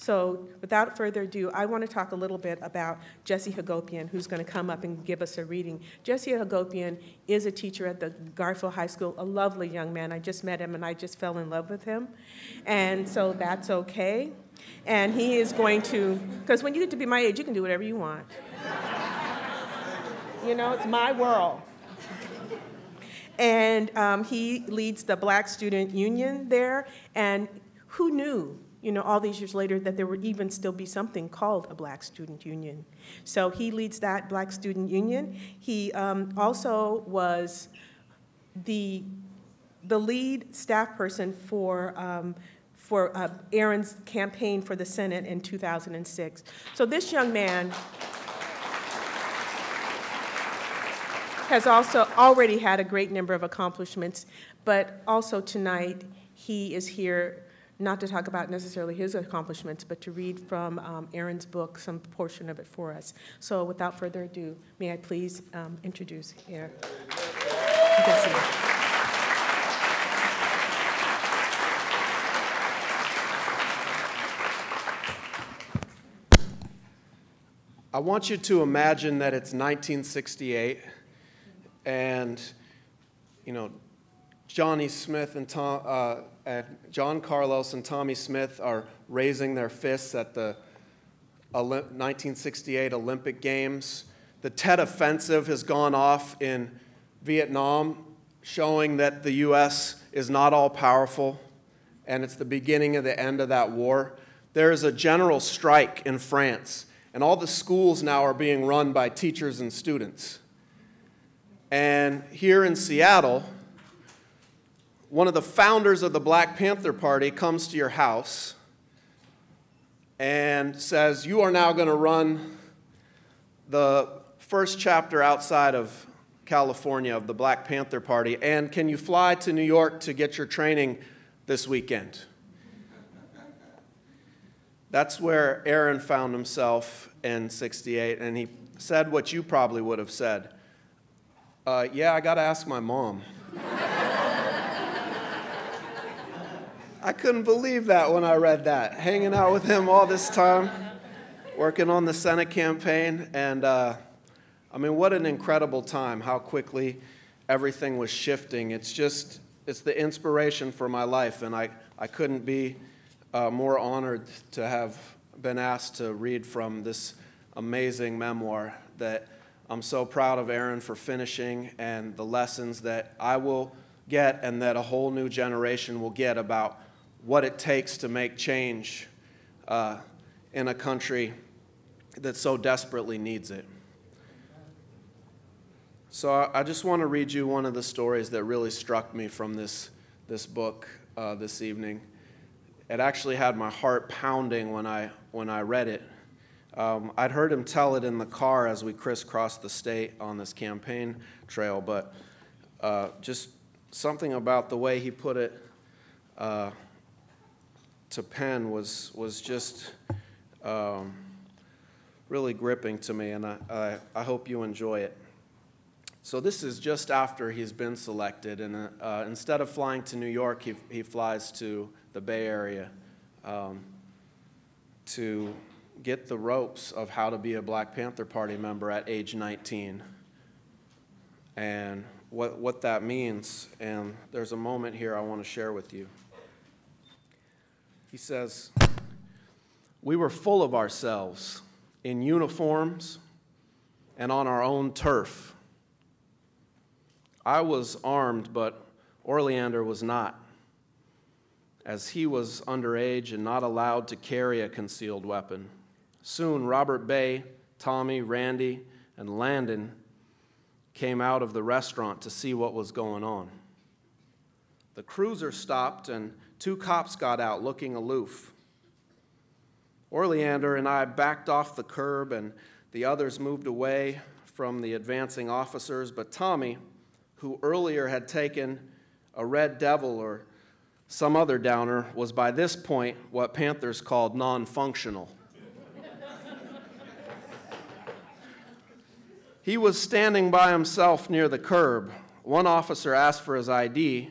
So without further ado, I want to talk a little bit about Jesse Hagopian, who's going to come up and give us a reading. Jesse Hagopian is a teacher at the Garfield High School, a lovely young man. I just met him and I just fell in love with him. And so that's okay. And he is going to, because when you get to be my age, you can do whatever you want. you know, it's my world. And um, he leads the Black Student Union there. And who knew you know, all these years later, that there would even still be something called a Black Student Union. So he leads that Black Student Union. He um, also was the, the lead staff person for, um, for uh, Aaron's campaign for the Senate in 2006. So this young man has also already had a great number of accomplishments, but also tonight he is here not to talk about necessarily his accomplishments, but to read from um, Aaron's book, some portion of it for us. So without further ado, may I please um, introduce Aaron. I want you to imagine that it's 1968 and, you know, Johnny Smith and Tom, uh, and John Carlos and Tommy Smith are raising their fists at the 1968 Olympic Games. The Tet Offensive has gone off in Vietnam, showing that the U.S. is not all powerful, and it's the beginning of the end of that war. There is a general strike in France, and all the schools now are being run by teachers and students. And here in Seattle, one of the founders of the Black Panther Party comes to your house and says, You are now going to run the first chapter outside of California of the Black Panther Party, and can you fly to New York to get your training this weekend? That's where Aaron found himself in 68, and he said what you probably would have said. Uh, yeah, I got to ask my mom. I couldn't believe that when I read that. Hanging out with him all this time, working on the Senate campaign, and uh, I mean, what an incredible time, how quickly everything was shifting. It's just, it's the inspiration for my life, and I, I couldn't be uh, more honored to have been asked to read from this amazing memoir that I'm so proud of Aaron for finishing and the lessons that I will get and that a whole new generation will get about what it takes to make change uh, in a country that so desperately needs it. So I just want to read you one of the stories that really struck me from this, this book uh, this evening. It actually had my heart pounding when I, when I read it. Um, I'd heard him tell it in the car as we crisscrossed the state on this campaign trail, but uh, just something about the way he put it uh, to pen was, was just um, really gripping to me, and I, I, I, hope you enjoy it. So, this is just after he's been selected, and uh, instead of flying to New York, he, he flies to the Bay Area um, to get the ropes of how to be a Black Panther Party member at age 19 and what, what that means. And there's a moment here I want to share with you. He says, We were full of ourselves in uniforms and on our own turf. I was armed, but Orleander was not, as he was underage and not allowed to carry a concealed weapon. Soon, Robert Bay, Tommy, Randy, and Landon came out of the restaurant to see what was going on. The cruiser stopped and Two cops got out looking aloof. Orleander and I backed off the curb, and the others moved away from the advancing officers. But Tommy, who earlier had taken a red devil or some other downer, was by this point what Panthers called non functional. he was standing by himself near the curb. One officer asked for his ID,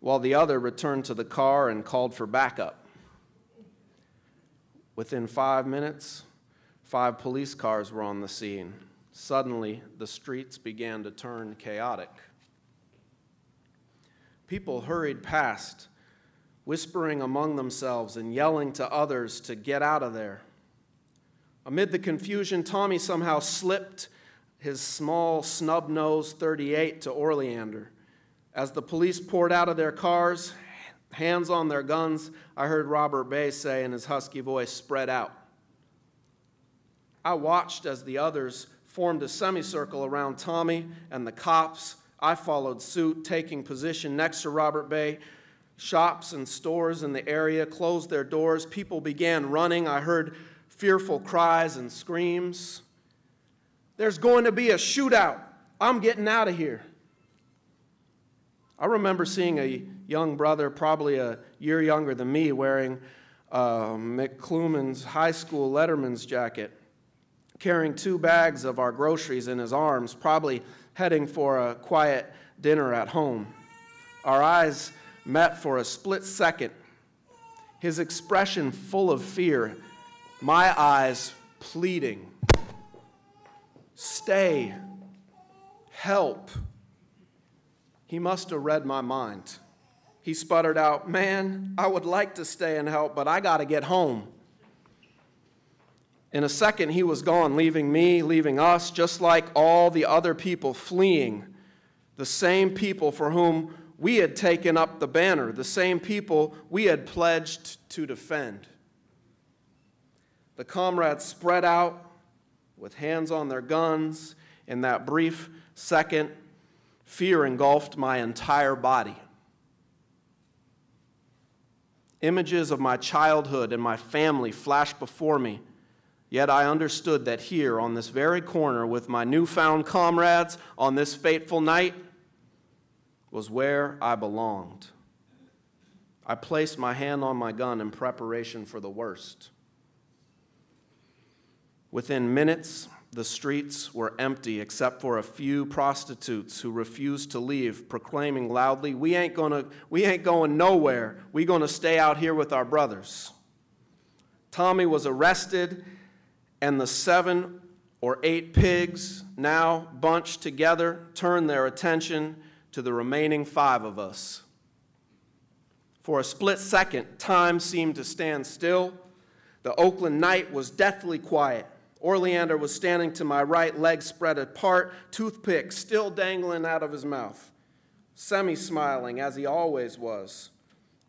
while the other returned to the car and called for backup. Within five minutes, five police cars were on the scene. Suddenly, the streets began to turn chaotic. People hurried past, whispering among themselves and yelling to others to get out of there. Amid the confusion, Tommy somehow slipped his small, snub nosed 38 to Orleander. As the police poured out of their cars, hands on their guns, I heard Robert Bay say in his husky voice, spread out. I watched as the others formed a semicircle around Tommy and the cops. I followed suit, taking position next to Robert Bay. Shops and stores in the area closed their doors. People began running. I heard fearful cries and screams. There's going to be a shootout. I'm getting out of here. I remember seeing a young brother, probably a year younger than me, wearing uh, McClymonds high school letterman's jacket, carrying two bags of our groceries in his arms, probably heading for a quiet dinner at home. Our eyes met for a split second, his expression full of fear, my eyes pleading, Stay, help. He must have read my mind. He sputtered out, Man, I would like to stay and help, but I got to get home. In a second, he was gone, leaving me, leaving us, just like all the other people fleeing. The same people for whom we had taken up the banner, the same people we had pledged to defend. The comrades spread out with hands on their guns. In that brief second, Fear engulfed my entire body. Images of my childhood and my family flashed before me, yet I understood that here, on this very corner, with my newfound comrades on this fateful night, was where I belonged. I placed my hand on my gun in preparation for the worst. Within minutes, the streets were empty except for a few prostitutes who refused to leave, proclaiming loudly, "We ain't gonna, we ain't going nowhere. We gonna stay out here with our brothers." Tommy was arrested, and the seven or eight pigs, now bunched together, turned their attention to the remaining five of us. For a split second, time seemed to stand still. The Oakland night was deathly quiet. Orleander was standing to my right, legs spread apart, toothpick still dangling out of his mouth, semi smiling as he always was.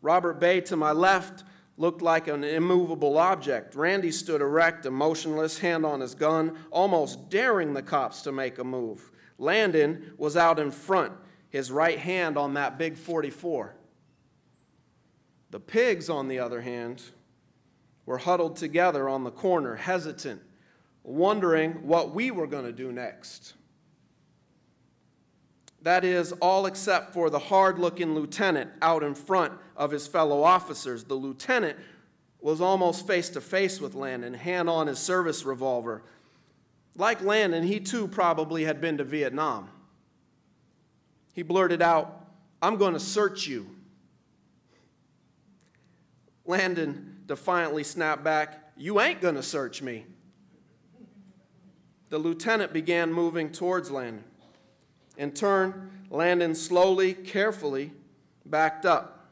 Robert Bay to my left looked like an immovable object. Randy stood erect and motionless, hand on his gun, almost daring the cops to make a move. Landon was out in front, his right hand on that big 44. The pigs, on the other hand, were huddled together on the corner, hesitant wondering what we were going to do next. That is, all except for the hard looking lieutenant out in front of his fellow officers. The lieutenant was almost face to face with Landon, hand on his service revolver. Like Landon, he too probably had been to Vietnam. He blurted out, I'm going to search you. Landon defiantly snapped back, You ain't going to search me the lieutenant began moving towards Landon. In turn, Landon slowly, carefully backed up.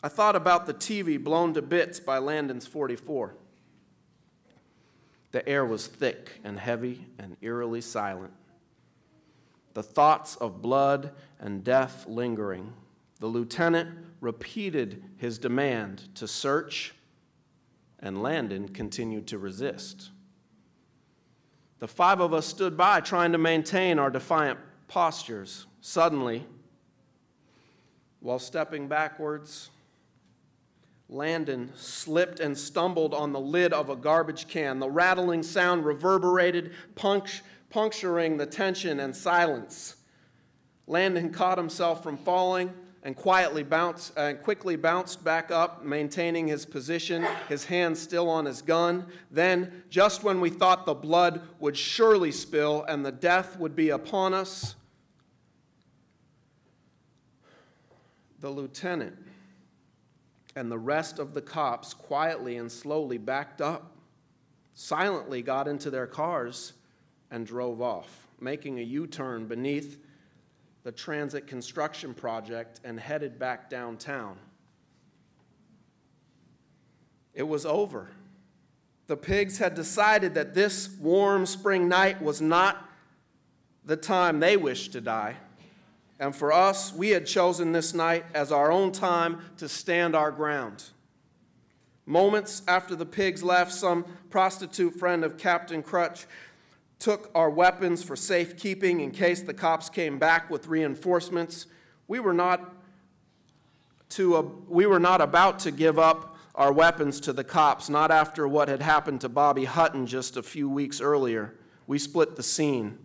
I thought about the TV blown to bits by Landon's 44. The air was thick and heavy and eerily silent. The thoughts of blood and death lingering. The lieutenant repeated his demand to search, and Landon continued to resist. The five of us stood by trying to maintain our defiant postures. Suddenly, while stepping backwards, Landon slipped and stumbled on the lid of a garbage can. The rattling sound reverberated, puncturing the tension and silence. Landon caught himself from falling and quietly bounced and uh, quickly bounced back up, maintaining his position, his hand still on his gun. Then, just when we thought the blood would surely spill and the death would be upon us, the lieutenant and the rest of the cops quietly and slowly backed up, silently got into their cars, and drove off, making a U turn beneath the transit construction project and headed back downtown. It was over. The pigs had decided that this warm spring night was not the time they wished to die. And for us, we had chosen this night as our own time to stand our ground. Moments after the pigs left, some prostitute friend of Captain Crutch took our weapons for safekeeping in case the cops came back with reinforcements. We were not, to, uh, we were not about to give up our weapons to the cops, not after what had happened to Bobby Hutton just a few weeks earlier. We split the scene.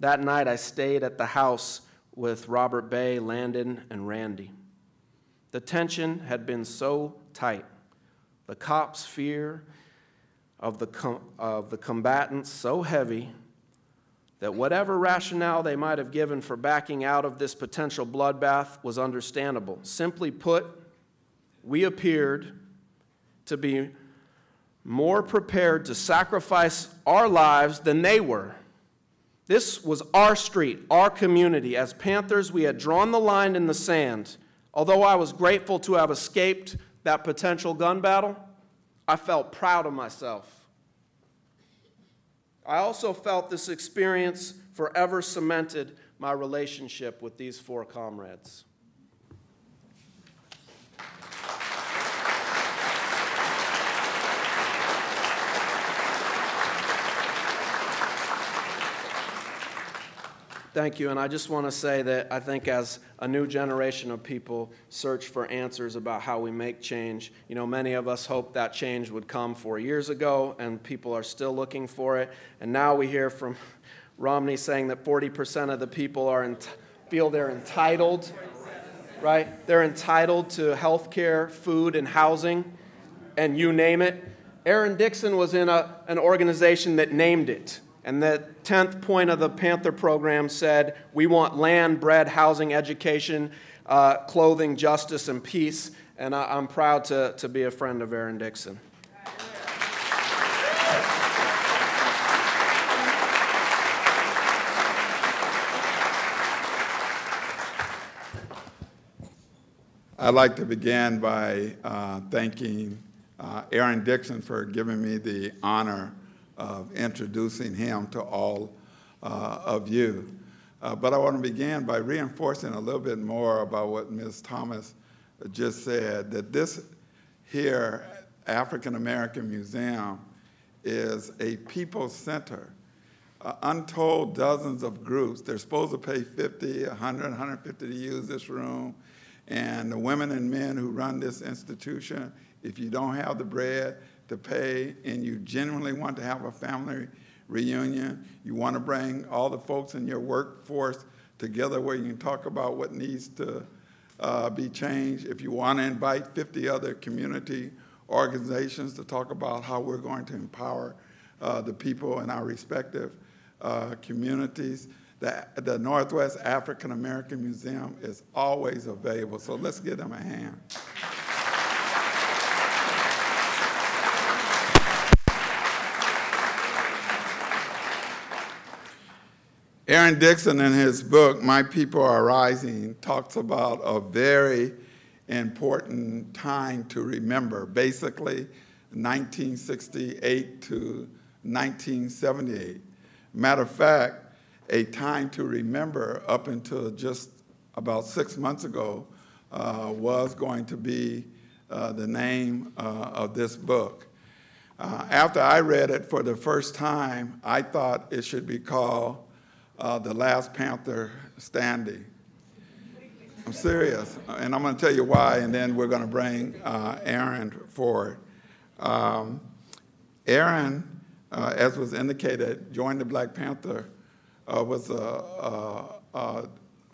That night, I stayed at the house with Robert Bay, Landon, and Randy. The tension had been so tight. The cops' fear of the, of the combatants so heavy that whatever rationale they might have given for backing out of this potential bloodbath was understandable. Simply put, we appeared to be more prepared to sacrifice our lives than they were. This was our street, our community. As Panthers, we had drawn the line in the sand. Although I was grateful to have escaped that potential gun battle, I felt proud of myself. I also felt this experience forever cemented my relationship with these four comrades. Thank you. And I just want to say that I think as a new generation of people search for answers about how we make change, you know, many of us hoped that change would come four years ago, and people are still looking for it. And now we hear from Romney saying that 40% of the people are feel they're entitled, right? They're entitled to health care, food, and housing, and you name it. Aaron Dixon was in a, an organization that named it. And the 10th point of the Panther program said, We want land, bread, housing, education, uh, clothing, justice, and peace. And I, am proud to, to be a friend of Aaron Dixon. I'd like to begin by uh, thanking uh, Aaron Dixon for giving me the honor of introducing him to all uh, of you. Uh, but I want to begin by reinforcing a little bit more about what Ms. Thomas just said, that this here African American Museum is a people center. Uh, untold dozens of groups. They're supposed to pay 50, 100, 150 to use this room. And the women and men who run this institution, if you don't have the bread, to pay and you genuinely want to have a family reunion, you want to bring all the folks in your workforce together where you can talk about what needs to uh, be changed, if you want to invite 50 other community organizations to talk about how we're going to empower uh, the people in our respective uh, communities, the, the Northwest African American Museum is always available. So let's give them a hand. Aaron Dixon, in his book, My People Are Rising, talks about a very important time to remember, basically 1968 to 1978. Matter of fact, a time to remember up until just about six months ago uh, was going to be uh, the name uh, of this book. Uh, after I read it for the first time, I thought it should be called uh, the last Panther standing. I'm serious, and I'm going to tell you why, and then we're going to bring uh, Aaron forward. Um, Aaron, uh, as was indicated, joined the Black Panther, uh, was a, a, a,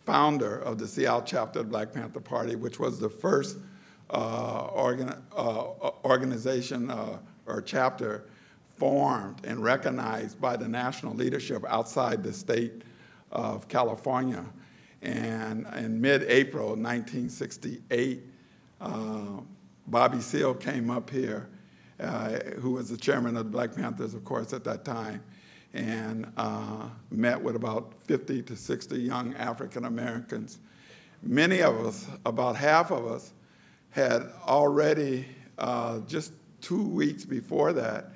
founder of the Seattle chapter of the Black Panther Party, which was the first uh, organ, uh, organization or chapter formed and recognized by the national leadership outside the state of California. And in mid April 1968, uh, uh, Bobby Seale came up here, uh, who was the chairman of the Black Panthers, of course, at that time, and uh, met with about 50 to 60 young African Americans. Many of us, about half of us, had already, uh, just two weeks before that,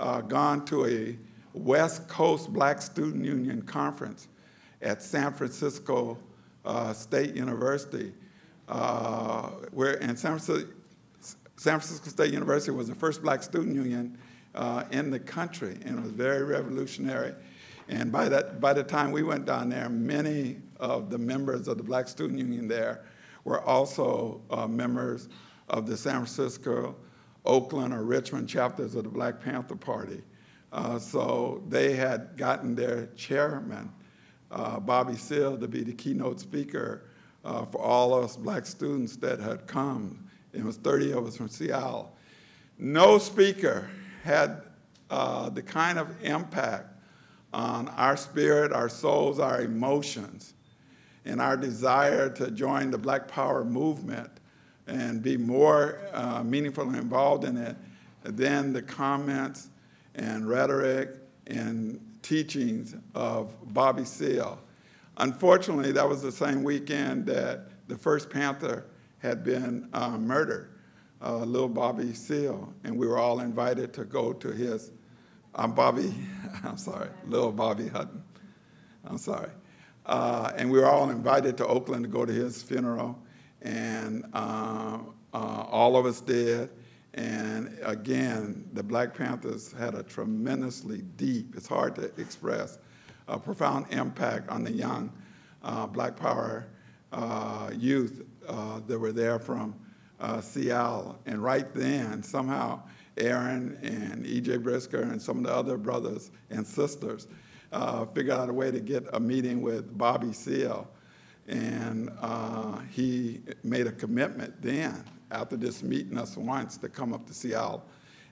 uh, gone to a West Coast Black Student Union conference at San Francisco uh, State University, uh, where in San Francisco, San Francisco State University was the first black student union uh, in the country, and it was very revolutionary. And by, that, by the time we went down there, many of the members of the Black Student Union there were also uh, members of the San Francisco, Oakland, or Richmond chapters of the Black Panther Party. Uh, so they had gotten their chairman, uh, Bobby Seale, to be the keynote speaker uh, for all of us black students that had come. It was 30 of us from Seattle. No speaker had uh, the kind of impact on our spirit, our souls, our emotions, and our desire to join the Black Power movement and be more uh, meaningfully involved in it than the comments and rhetoric and teachings of Bobby Seale. Unfortunately, that was the same weekend that the first Panther had been uh, murdered, uh, little Bobby Seale, and we were all invited to go to his. I'm Bobby, I'm sorry, little Bobby Hutton. I'm sorry. Uh, and we were all invited to Oakland to go to his funeral, and uh, uh, all of us did. And again, the Black Panthers had a tremendously deep, it's hard to express, a profound impact on the young uh, Black Power uh, youth uh, that were there from uh, Seattle. And right then, somehow, Aaron and E.J. Brisker and some of the other brothers and sisters figured out a way to get a meeting with Bobby Seale. And uh, he made a commitment then, after just meeting us once, to come up to Seattle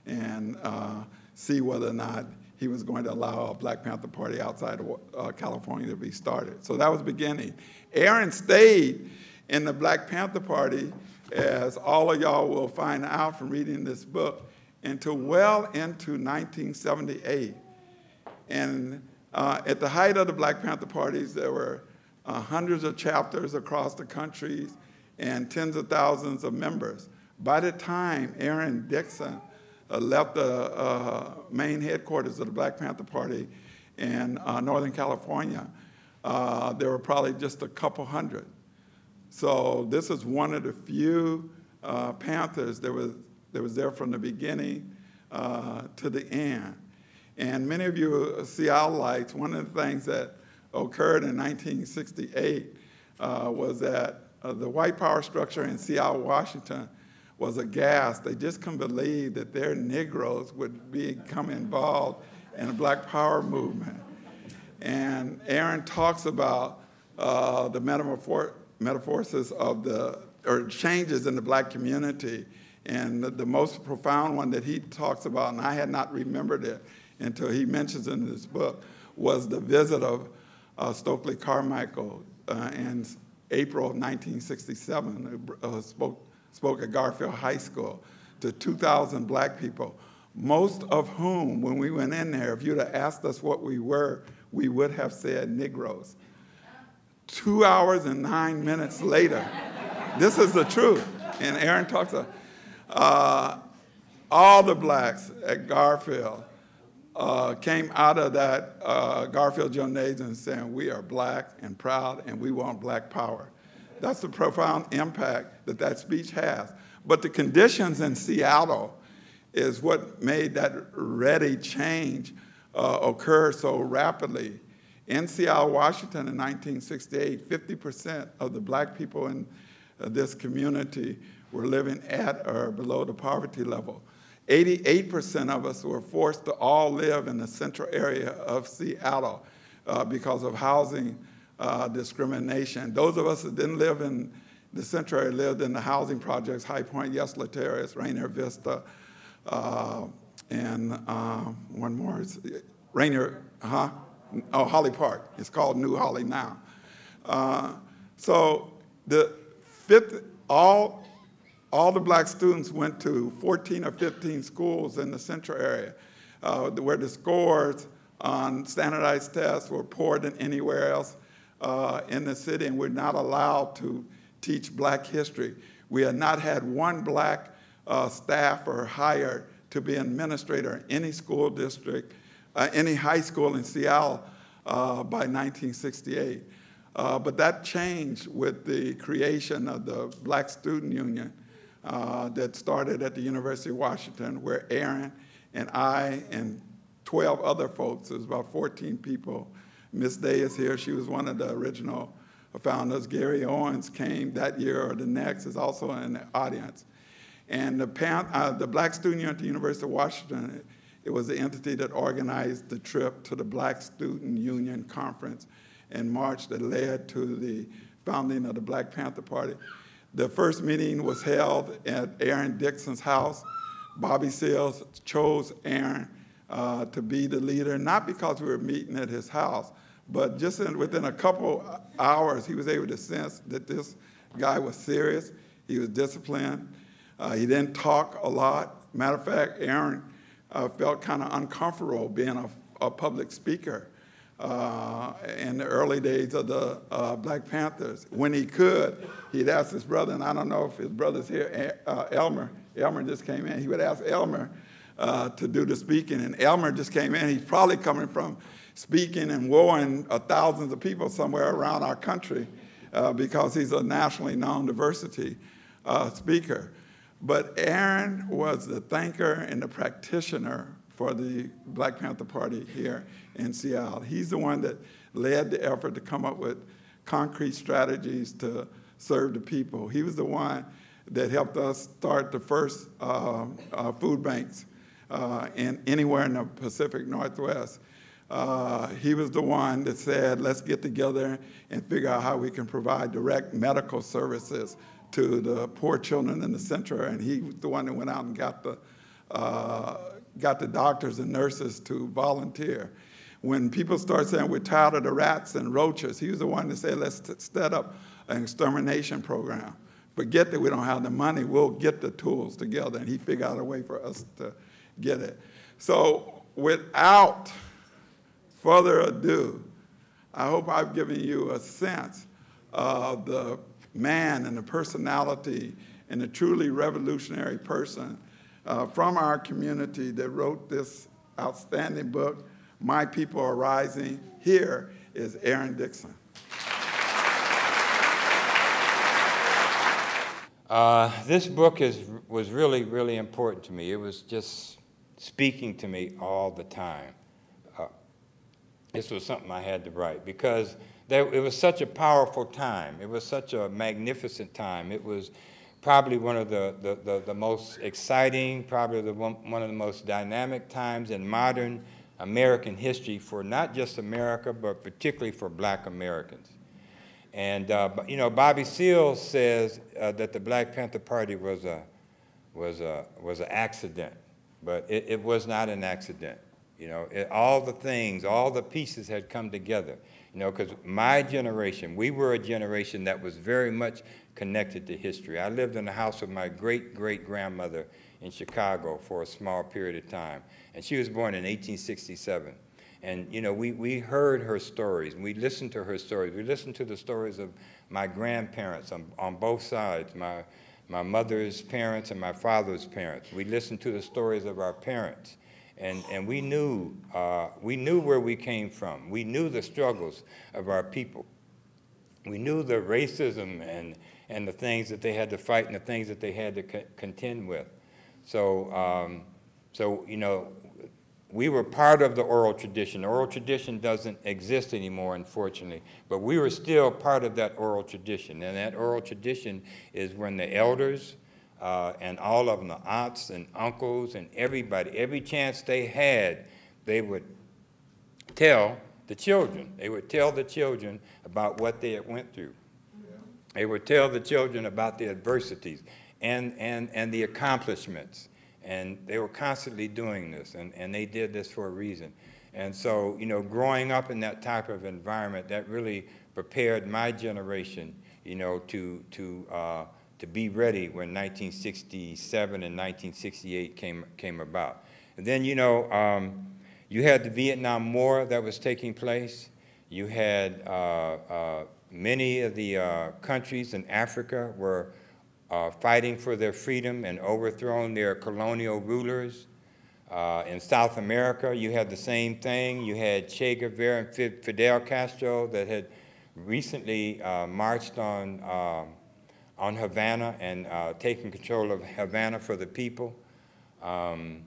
and uh, see whether or not he was going to allow a Black Panther Party outside of uh, California to be started. So that was beginning. Aaron stayed in the Black Panther Party, as all of y'all will find out from reading this book, until well into 1978. And uh, at the height of the Black Panther parties, there were uh, hundreds of chapters across the country and tens of thousands of members. By the time Aaron Dixon uh, left the uh, main headquarters of the Black Panther Party in uh, Northern California, uh, there were probably just a couple hundred. So this is one of the few uh, Panthers that was, that was there from the beginning to the end. And many of you Seattleites, one of the things that occurred in 1968 uh, was that uh, the white power structure in Seattle, Washington was aghast. They just couldn't believe that their Negroes would become involved in the black power movement. And Aaron talks about uh, the metamorph metamorphosis of the, or changes in the black community. And the, the, most profound one that he talks about, and I had not remembered it until he mentions in this book, was the visit of uh, Stokely Carmichael uh, in April of 1967, uh, spoke, spoke at Garfield High School to 2,000 black people, most of whom, when we went in there, if you'd have asked us what we were, we would have said Negroes. Two hours and nine minutes later, this is the truth. And Aaron talks about uh, all the blacks at Garfield uh, came out of that uh, Garfield gymnasium saying, We are black and proud and we want black power. That's the profound impact that that speech has. But the conditions in Seattle is what made that ready change uh, occur so rapidly. In Seattle, Washington in 1968, 50% of the black people in uh, this community were living at or below the poverty level. 88% of us were forced to all live in the central area of Seattle uh, because of housing uh, discrimination. Those of us that didn't live in the central area lived in the housing projects, High Point, Yesler Terrace, Rainier Vista, uh, and uh, one more, is Rainier, huh? Oh, Holly Park. It's called New Holly now. Uh, so the fifth, all all the black students went to 14 or 15 schools in the central area uh, where the scores on standardized tests were poorer than anywhere else uh, in the city, and we're not allowed to teach black history. We had not had one black uh, staffer hired to be an administrator in any school district, uh, any high school in Seattle uh, by 1968. Uh, but that changed with the creation of the Black Student Union uh, that started at the University of Washington, where Aaron and I and 12 other folks, was about 14 people. Miss Day is here. She was one of the original founders. Gary Owens came that year or the next, is also in the audience. And the, uh, the Black Student Union at the University of Washington, it was the entity that organized the trip to the Black Student Union Conference in March that led to the founding of the Black Panther Party. The first meeting was held at Aaron Dixon's house. Bobby Seals chose Aaron uh, to be the leader, not because we were meeting at his house, but just in, within a couple hours, he was able to sense that this guy was serious, he was disciplined, uh, he didn't talk a lot. Matter of fact, Aaron uh, felt kind of uncomfortable being a, a public speaker uh, in the early days of the uh, Black Panthers. When he could, he'd ask his brother, and I don't know if his brother's here, uh, Elmer. Elmer just came in. He would ask Elmer uh, to do the speaking, and Elmer just came in. He's probably coming from speaking and warring uh, thousands of people somewhere around our country uh, because he's a nationally known diversity speaker. But Aaron was the thinker and the practitioner for the Black Panther Party here in Seattle. He's the one that led the effort to come up with concrete strategies to serve the people. He was the one that helped us start the first uh, uh, food banks uh, in anywhere in the Pacific Northwest. Uh, he was the one that said, let's get together and figure out how we can provide direct medical services to the poor children in the center. And he was the one that went out and got the, uh, got the doctors and nurses to volunteer. When people start saying we're tired of the rats and roaches, he was the one that said, let's set up an extermination program. Forget that we don't have the money, we'll get the tools together. And he figured out a way for us to get it. So without further ado, I hope I've given you a sense of the man and the personality and the truly revolutionary person uh, from our community that wrote this outstanding book, my People Are Rising. Here is Aaron Dixon. Uh, this book is, was really, really important to me. It was just speaking to me all the time. Uh, this was something I had to write because there, it was such a powerful time. It was such a magnificent time. It was probably one of the, the, the, the most exciting, probably the one, one of the most dynamic times in modern American history for not just America, but particularly for black Americans. And, uh, you know, Bobby Seals says uh, that the Black Panther Party was a, was a, was an accident, but it, it was not an accident. You know, it, all the things, all the pieces had come together. You know, because my generation, we were a generation that was very much connected to history. I lived in the house of my great great grandmother in Chicago for a small period of time. And she was born in 1867. And, you know, we, we heard her stories, we listened to her stories. We listened to the stories of my grandparents on, on both sides, my, my mother's parents and my father's parents. We listened to the stories of our parents. And, and we, knew, uh, we knew where we came from. We knew the struggles of our people. We knew the racism and, and the things that they had to fight and the things that they had to co contend with. So, um, so, you know, we were part of the oral tradition. The oral tradition doesn't exist anymore, unfortunately, but we were still part of that oral tradition. And that oral tradition is when the elders uh, and all of them, the aunts and uncles and everybody, every chance they had, they would tell the children. They would tell the children about what they had went through. They would tell the children about the adversities and, and, and the accomplishments. And they were constantly doing this, and, and they did this for a reason. And so, you know, growing up in that type of environment, that really prepared my generation, you know, to, to, uh, to be ready when 1967 and 1968 came, came about. And then, you know, um, you had the Vietnam War that was taking place. You had uh, uh, many of the uh, countries in Africa were uh, fighting for their freedom and overthrowing their colonial rulers. Uh, in South America, you had the same thing. You had Che Guevara and Fidel Castro that had recently uh, marched on, um, on Havana and uh, taken control of Havana for the people. Um,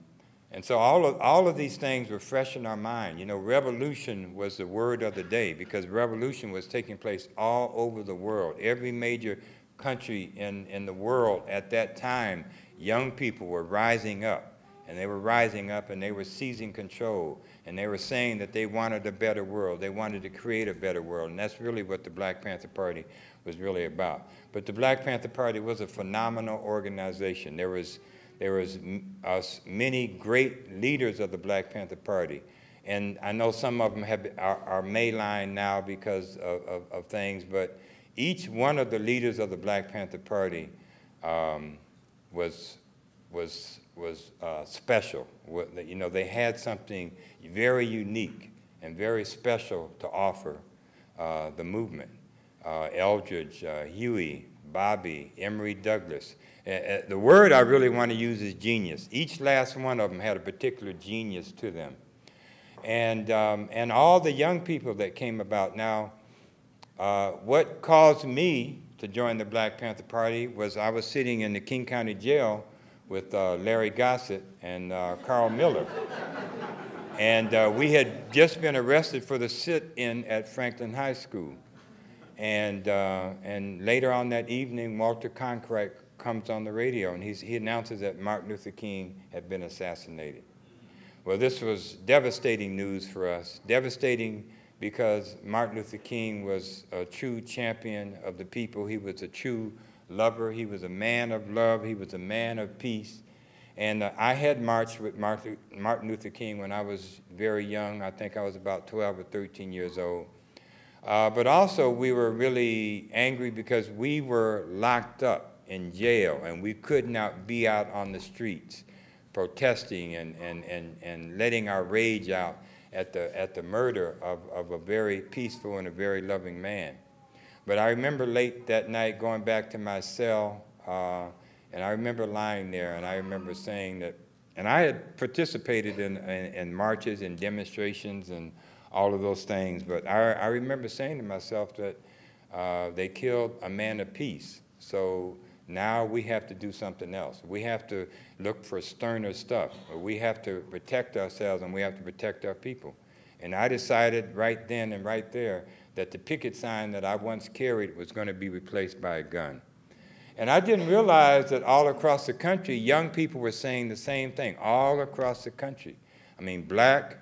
and so all of, all of these things were fresh in our mind. You know, revolution was the word of the day because revolution was taking place all over the world. Every major country in, in the world at that time, young people were rising up. And they were rising up and they were seizing control. And they were saying that they wanted a better world. They wanted to create a better world. And that's really what the Black Panther Party was really about. But the Black Panther Party was a phenomenal organization. There was, there was uh, many great leaders of the Black Panther Party. And I know some of them have, are, are mainline now because of, of, of, things, but each one of the leaders of the Black Panther Party um, was, was was uh, special. You know, they had something very unique and very special to offer uh, the movement. Uh, Eldridge, uh, Huey, Bobby, Emory Douglas. the word I really want to use is genius. Each last one of them had a particular genius to them. And, um, and all the young people that came about. Now, uh, what caused me to join the Black Panther Party was I was sitting in the King County Jail with uh, Larry Gossett and uh, Carl Miller. and uh, we had just been arrested for the sit-in at Franklin High School. And, and later on that evening, Walter Cronkite comes on the radio and he announces that Martin Luther King had been assassinated. Well, this was devastating news for us, devastating because Martin Luther King was a true champion of the people. He was a true lover. He was a man of love. He was a man of peace. And uh, I had marched with Martin Luther King when I was very young. I think I was about 12 or 13 years old. Uh, but also, we were really angry because we were locked up in jail and we could not be out on the streets protesting and, and, and, and letting our rage out at the, at the murder of, of a very peaceful and a very loving man. But I remember late that night going back to my cell, uh, and I remember lying there, and I remember saying that, and I had participated in, in, in marches and demonstrations and all of those things, but I, I remember saying to myself that uh, they killed a man of peace. So now we have to do something else. We have to look for sterner stuff. We have to protect ourselves and we have to protect our people. And I decided right then and right there that the picket sign that I once carried was going to be replaced by a gun. And I didn't realize that all across the country, young people were saying the same thing, all across the country. I mean, black,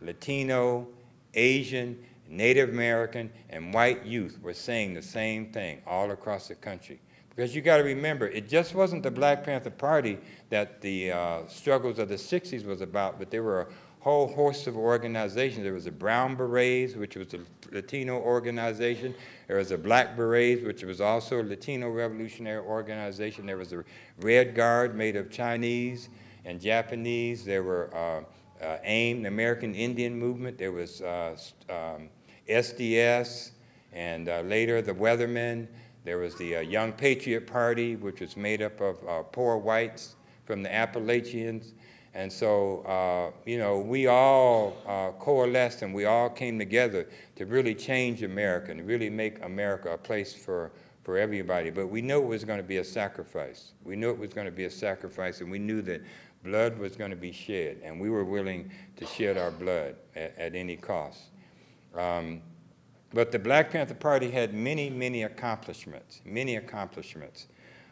Latino, Asian, Native American, and white youth were saying the same thing all across the country. Because you got to remember, it just wasn't the Black Panther Party that the uh, struggles of the 60s was about, but there were a whole host of organizations. There was the Brown Berets, which was a Latino organization. There was the Black Berets, which was also a Latino revolutionary organization. There was the Red Guard made of Chinese and Japanese. There were uh, uh, AIM, the American Indian Movement. There was uh, um, SDS, and uh, later the Weathermen. There was the uh, Young Patriot Party, which was made up of uh, poor whites from the Appalachians. And so, uh, you know, we all uh, coalesced and we all came together to really change America and really make America a place for, for everybody. But we knew it was going to be a sacrifice. We knew it was going to be a sacrifice, and we knew that blood was going to be shed, and we were willing to shed our blood at, at any cost. Um, but the Black Panther Party had many, many accomplishments, many accomplishments.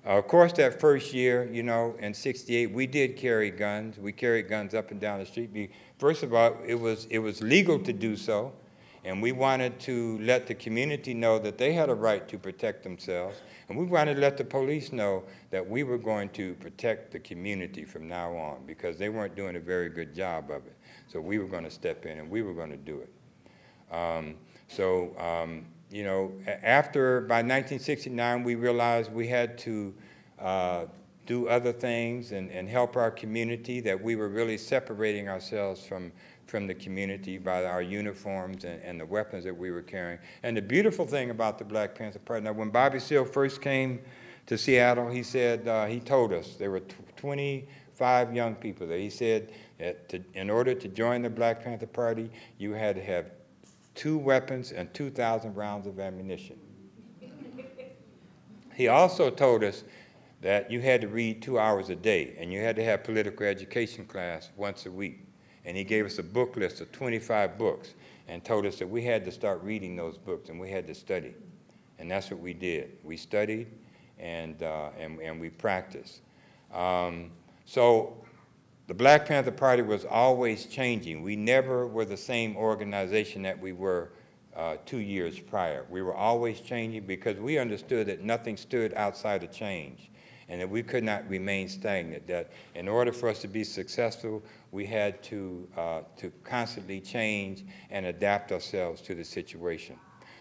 Uh, of course, that first year, you know, in 68, we did carry guns. We carried guns up and down the street. First of all, it was, it was legal to do so, and we wanted to let the community know that they had a right to protect themselves, and we wanted to let the police know that we were going to protect the community from now on because they weren't doing a very good job of it. So we were going to step in and we were going to do it. Um, so um, you know, after, by 1969, we realized we had to uh, do other things and, and help our community, that we were really separating ourselves from, from the community by our uniforms and, and the weapons that we were carrying. And the beautiful thing about the Black Panther Party, now when Bobby Seale first came to Seattle, he said, uh, he told us, there were tw- 25 young people there. He said that to, in order to join the Black Panther Party, you had to have two weapons and 2,000 rounds of ammunition. He also told us that you had to read two hours a day, and you had to have political education class once a week. And he gave us a book list of 25 books and told us that we had to start reading those books and we had to study. And that's what we did. We studied and, uh, and, and we practiced. Um, so the Black Panther Party was always changing. We never were the same organization that we were uh, two years prior. We were always changing because we understood that nothing stood outside of change and that we could not remain stagnant, that in order for us to be successful, we had to, uh, to constantly change and adapt ourselves to the situation.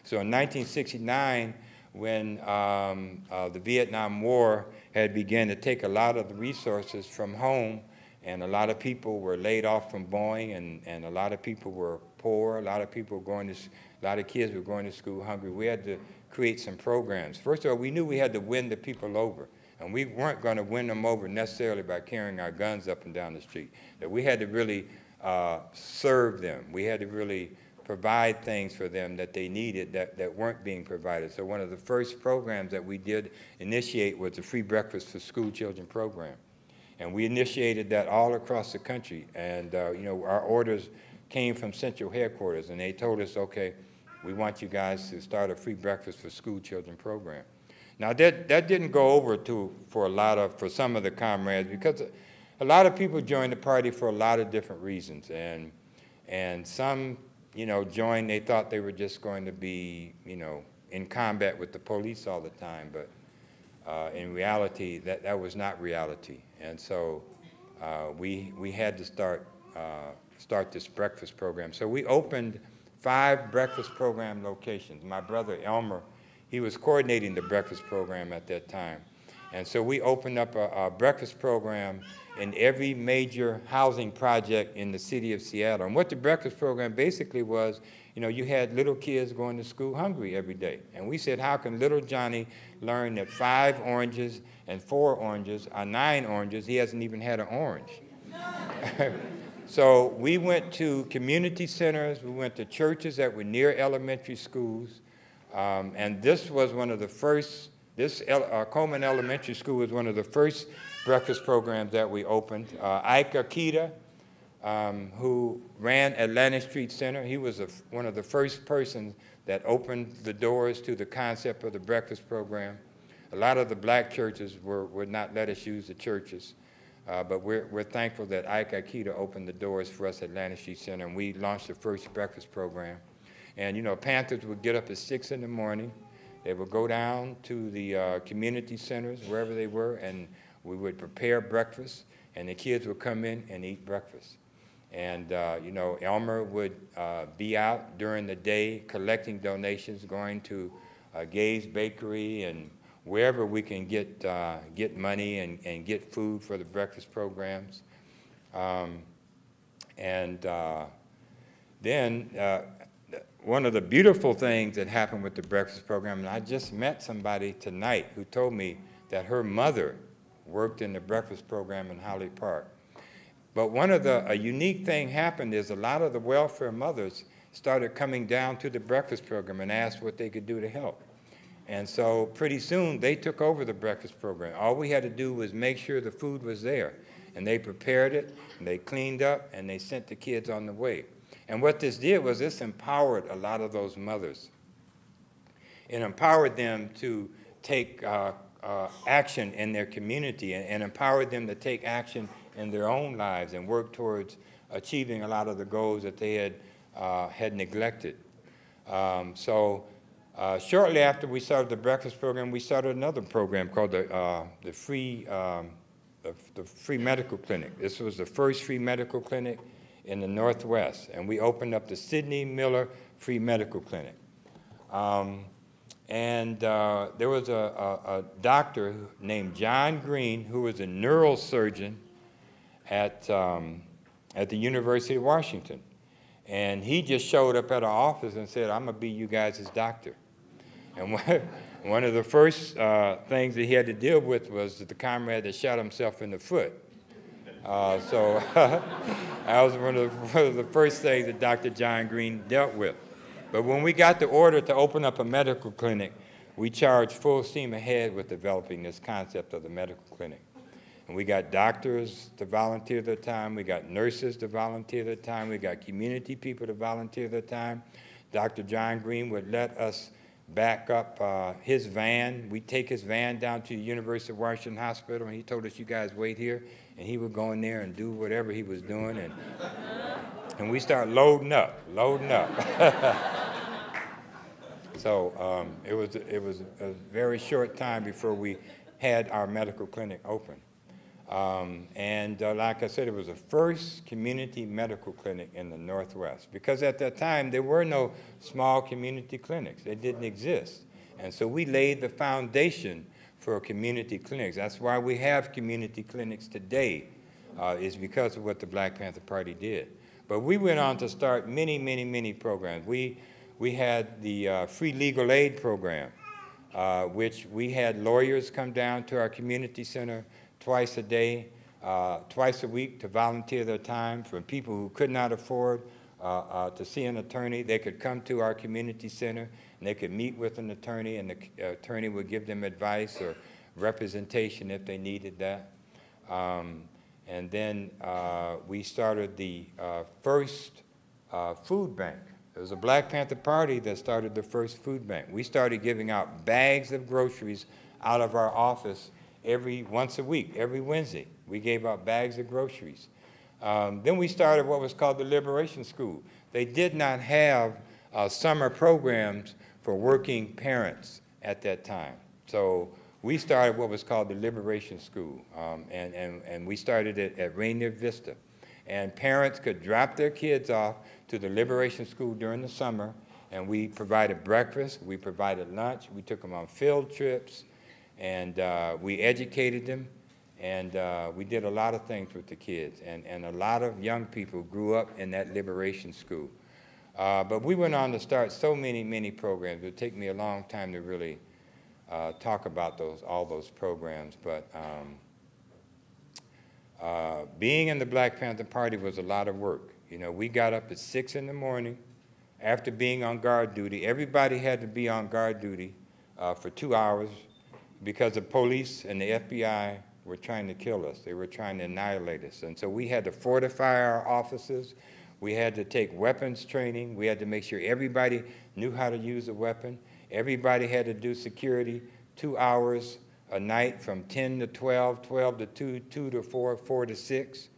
So in 1969, when um, uh, the Vietnam War had begun to take a lot of the resources from home, and a lot of people were laid off from Boeing, and, and a lot of people were poor, a lot of people were going to, a lot of kids were going to school hungry. We had to create some programs. First of all, we knew we had to win the people over. And we weren't going to win them over necessarily by carrying our guns up and down the street. That we had to really uh, serve them. We had to really provide things for them that they needed that, that weren't being provided. So one of the first programs that we did initiate was the Free Breakfast for School Children program. And we initiated that all across the country. And, uh, you know, our orders came from central headquarters, and they told us, okay, we want you guys to start a free breakfast for school children program. Now that, that didn't go over to, for a lot of, for some of the comrades because a lot of people joined the party for a lot of different reasons. And, and some, you know, joined, they thought they were just going to be, you know, in combat with the police all the time. But uh, in reality, that, that was not reality. And so uh, we, we had to start, uh, start this breakfast program. So we opened five breakfast program locations. My brother Elmer he was coordinating the breakfast program at that time. And so we opened up a, a, breakfast program in every major housing project in the city of Seattle. And what the breakfast program basically was, you know, you had little kids going to school hungry every day. And we said, how can little Johnny learn that five oranges and four oranges are nine oranges? He hasn't even had an orange. so we went to community centers, we went to churches that were near elementary schools, um, and this was one of the first, this uh, Coleman Elementary School was one of the first breakfast programs that we opened. Uh, Ike Ikeda, um, who ran Atlantic Street Center, he was a, one of the first persons that opened the doors to the concept of the breakfast program. A lot of the black churches were, would not let us use the churches. Uh, but we're, we're thankful that Ike Ikeda opened the doors for us at Atlantic Street Center, and we launched the first breakfast program. And, you know, Panthers would get up at 6 in the morning. They would go down to the uh, community centers, wherever they were, and we would prepare breakfast, and the kids would come in and eat breakfast. And, uh, you know, Elmer would uh, be out during the day collecting donations, going to uh, Gay's Bakery and wherever we can get, uh, get money and, and get food for the breakfast programs. Um, and uh, then uh, one of the beautiful things that happened with the breakfast program, and I just met somebody tonight who told me that her mother worked in the breakfast program in Holly Park. But one of the, a unique thing happened is a lot of the welfare mothers started coming down to the breakfast program and asked what they could do to help. And so pretty soon they took over the breakfast program. All we had to do was make sure the food was there. And they prepared it, and they cleaned up, and they sent the kids on the way. And what this did was this empowered a lot of those mothers. It empowered them to take uh, uh, action in their community and, and, empowered them to take action in their own lives and work towards achieving a lot of the goals that they had, uh, had neglected. Um, so uh, shortly after we started the breakfast program, we started another program called the, uh, the, free, um, the, the Free Medical Clinic. This was the first free medical clinic in the Northwest, and we opened up the Sidney Miller Free Medical Clinic. Um, and uh, there was a, a, a doctor named John Green who was a neurosurgeon at, um, at the University of Washington. And he just showed up at our office and said, I'm going to be you guys' doctor. And one, of the first uh, things that he had to deal with was the comrade that shot himself in the foot. Uh, so that was one of, the, one of the first things that Dr. John Green dealt with. But when we got the order to open up a medical clinic, we charged full steam ahead with developing this concept of the medical clinic. And we got doctors to volunteer their time, we got nurses to volunteer their time, we got community people to volunteer their time. Dr. John Green would let us back up uh, his van. We'd take his van down to the University of Washington Hospital, and he told us, you guys wait here, and he would go in there and do whatever he was doing, and, and we start loading up, loading up. so um, it, was, it was a very short time before we had our medical clinic open. Um, and uh, like I said, it was the first community medical clinic in the Northwest because at that time there were no small community clinics. They didn't exist. And so we laid the foundation for community clinics. That's why we have community clinics today, uh, is because of what the Black Panther Party did. But we went on to start many, many, many programs. We, we had the uh, free legal aid program, uh, which we had lawyers come down to our community center twice a day, uh, twice a week to volunteer their time for people who could not afford uh, uh, to see an attorney. They could come to our community center and they could meet with an attorney and the uh, attorney would give them advice or representation if they needed that. Um, and then uh, we started the uh, first food bank. It was a Black Panther Party that started the first food bank. We started giving out bags of groceries out of our office every once a week, every Wednesday. We gave out bags of groceries. Um, then we started what was called the Liberation School. They did not have uh, summer programs for working parents at that time. So we started what was called the Liberation School, um, and, and, and we started it at Rainier Vista. And parents could drop their kids off to the Liberation School during the summer, and we provided breakfast, we provided lunch, we took them on field trips, and uh, we educated them, and uh, we did a lot of things with the kids. And, and a lot of young people grew up in that liberation school. Uh, but we went on to start so many, many programs. It would take me a long time to really uh, talk about those, all those programs. But um, uh, being in the Black Panther Party was a lot of work. You know, we got up at 6 in the morning after being on guard duty. Everybody had to be on guard duty uh, for two hours because the police and the FBI were trying to kill us. They were trying to annihilate us. And so we had to fortify our offices. We had to take weapons training. We had to make sure everybody knew how to use a weapon. Everybody had to do security two hours a night from 10 to 12, 12 to 2, 2 to 4, 4 to 6.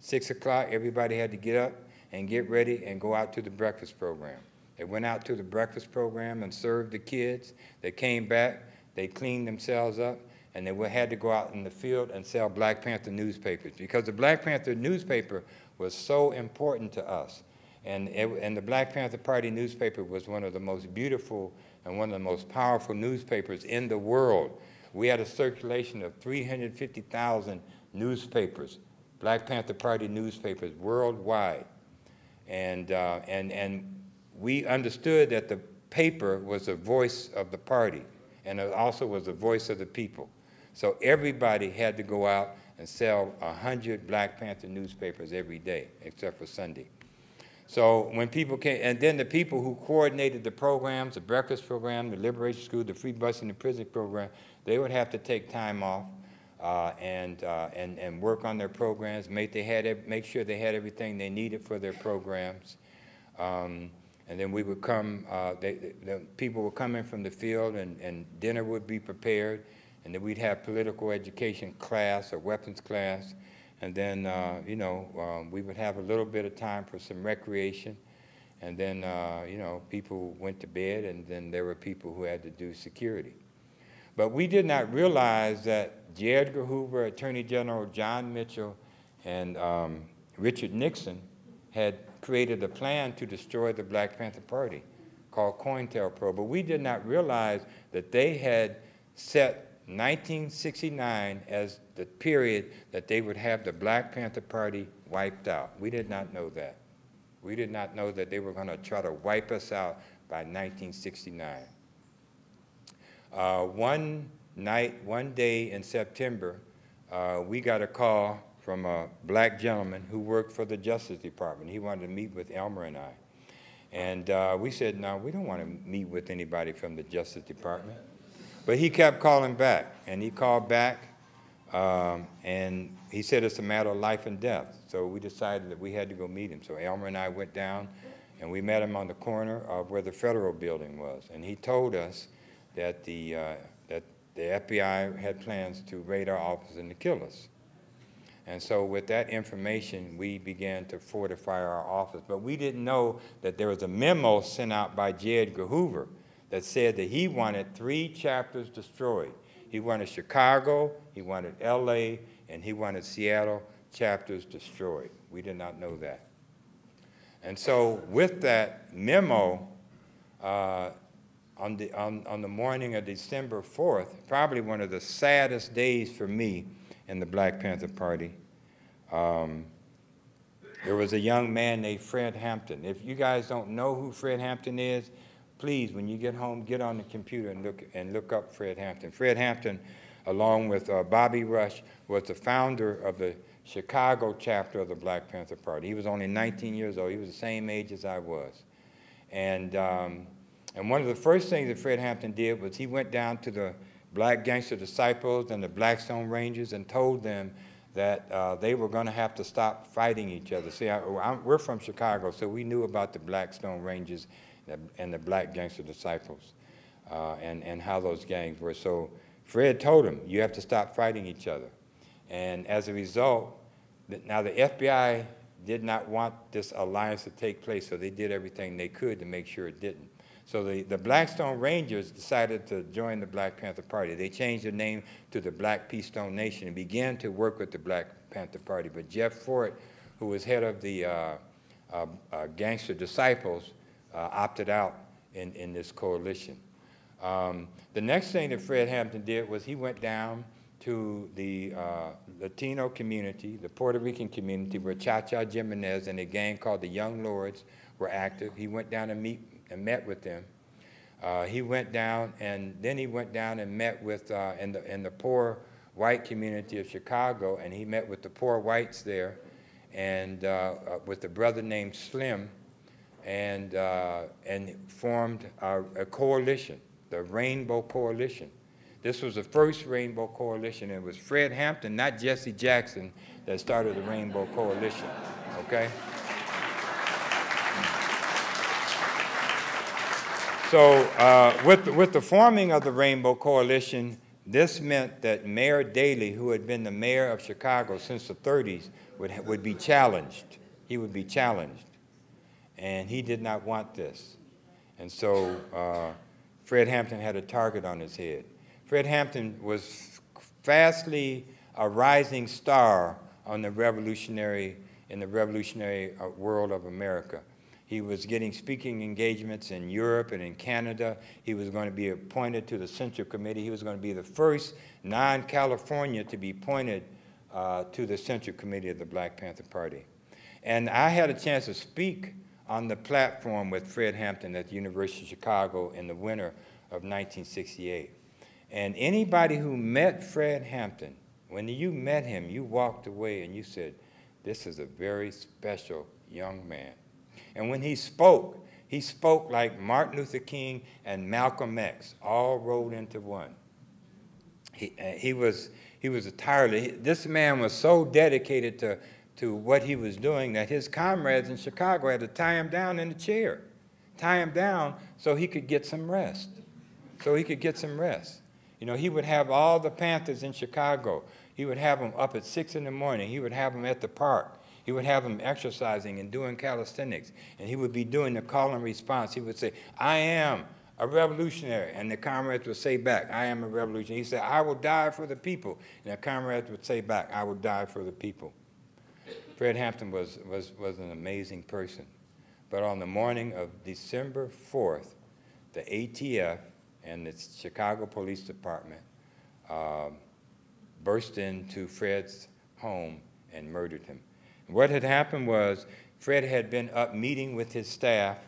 6 o'clock, everybody had to get up and get ready and go out to the breakfast program. They went out to the breakfast program and served the kids. They came back, they cleaned themselves up, and they had to go out in the field and sell Black Panther newspapers because the Black Panther newspaper was so important to us. And, it, and the Black Panther Party newspaper was one of the most beautiful and one of the most powerful newspapers in the world. We had a circulation of 350,000 newspapers, Black Panther Party newspapers worldwide. And, uh, and, and we understood that the paper was the voice of the party and it also was the voice of the people. So everybody had to go out and sell 100 Black Panther newspapers every day, except for Sunday. So when people came, and then the people who coordinated the programs, the breakfast program, the liberation school, the free bus and the prison program, they would have to take time off uh, and, uh, and, and work on their programs, make, they had, make sure they had everything they needed for their programs. Um, and then we would come, uh, they, the people would come in from the field and, and dinner would be prepared. And then we'd have political education class or weapons class. And then, uh, you know, um, we would have a little bit of time for some recreation. And then, uh, you know, people went to bed and then there were people who had to do security. But we did not realize that J. Edgar Hoover, Attorney General John Mitchell, and um, Richard Nixon had created a plan to destroy the Black Panther Party called COINTELPRO, but we did not realize that they had set 1969 as the period that they would have the Black Panther Party wiped out. We did not know that. We did not know that they were going to try to wipe us out by 1969. Uh, one night, one day in September, uh, we got a call from a black gentleman who worked for the Justice Department. He wanted to meet with Elmer and I. And uh, we said, no, we don't want to meet with anybody from the Justice Department. But he kept calling back, and he called back, um, and he said it's a matter of life and death. So we decided that we had to go meet him. So Elmer and I went down, and we met him on the corner of where the federal building was. And he told us that the, uh, that the FBI had plans to raid our office and to kill us. And so with that information, we began to fortify our office. But we didn't know that there was a memo sent out by J. Edgar Hoover that said that he wanted three chapters destroyed. He wanted Chicago, he wanted LA, and he wanted Seattle chapters destroyed. We did not know that. And so with that memo, uh, on, the, on, on the morning of December 4th, probably one of the saddest days for me in the Black Panther Party, um, there was a young man named Fred Hampton. If you guys don't know who Fred Hampton is, please, when you get home, get on the computer and look, and look up Fred Hampton. Fred Hampton, along with uh, Bobby Rush, was the founder of the Chicago chapter of the Black Panther Party. He was only 19 years old. He was the same age as I was. And, um, and one of the first things that Fred Hampton did was he went down to the Black Gangster Disciples and the Blackstone Rangers and told them that uh, they were going to have to stop fighting each other. See, I, we're from Chicago, so we knew about the Blackstone Rangers and the Black Gangster Disciples uh, and, and how those gangs were. So Fred told them, you have to stop fighting each other. And as a result, now the FBI did not want this alliance to take place, so they did everything they could to make sure it didn't. So the, the Blackstone Rangers decided to join the Black Panther Party. They changed their name to the Black P. Stone Nation and began to work with the Black Panther Party. But Jeff Fort, who was head of the uh, uh, uh, Gangster Disciples, uh, opted out in, in this coalition. Um, the next thing that Fred Hampton did was he went down to the uh, Latino community, the Puerto Rican community, where Cha Cha Jimenez and a gang called the Young Lords were active. He went down and meet and met with them. Uh, he went down and then he went down and met with uh, in the in the poor white community of Chicago, and he met with the poor whites there, and uh, uh with a brother named Slim, and uh, and formed a, a, coalition, the Rainbow Coalition. This was the first Rainbow Coalition. It was Fred Hampton, not Jesse Jackson, that started the Rainbow Coalition. Okay. So uh, with, the, with the forming of the Rainbow Coalition, this meant that Mayor Daley, who had been the mayor of Chicago since the 30s, would, would be challenged. He would be challenged. And he did not want this. And so uh, Fred Hampton had a target on his head. Fred Hampton was fastly a rising star on the revolutionary, in the revolutionary uh, world of America. He was getting speaking engagements in Europe and in Canada. He was going to be appointed to the Central Committee. He was going to be the first non-California to be appointed uh, to the Central Committee of the Black Panther Party. And I had a chance to speak on the platform with Fred Hampton at the University of Chicago in the winter of 1968. And anybody who met Fred Hampton, when you met him, you walked away and you said, this is a very special young man. And when he spoke, he spoke like Martin Luther King and Malcolm X, all rolled into one. He, uh, he, was, he was a tireless, this man was so dedicated to, to what he was doing that his comrades in Chicago had to tie him down in a chair, tie him down so he could get some rest, so he could get some rest. You know, he would have all the Panthers in Chicago. He would have them up at six in the morning. He would have them at the park. He would have them exercising and doing calisthenics, and he would be doing the call and response. He would say, I am a revolutionary. And the comrades would say back, I am a revolutionary. He said, I will die for the people. And the comrades would say back, I will die for the people. Fred Hampton was, was, was an amazing person. But on the morning of December 4th, the ATF and the Chicago Police Department um, burst into Fred's home and murdered him. What had happened was Fred had been up meeting with his staff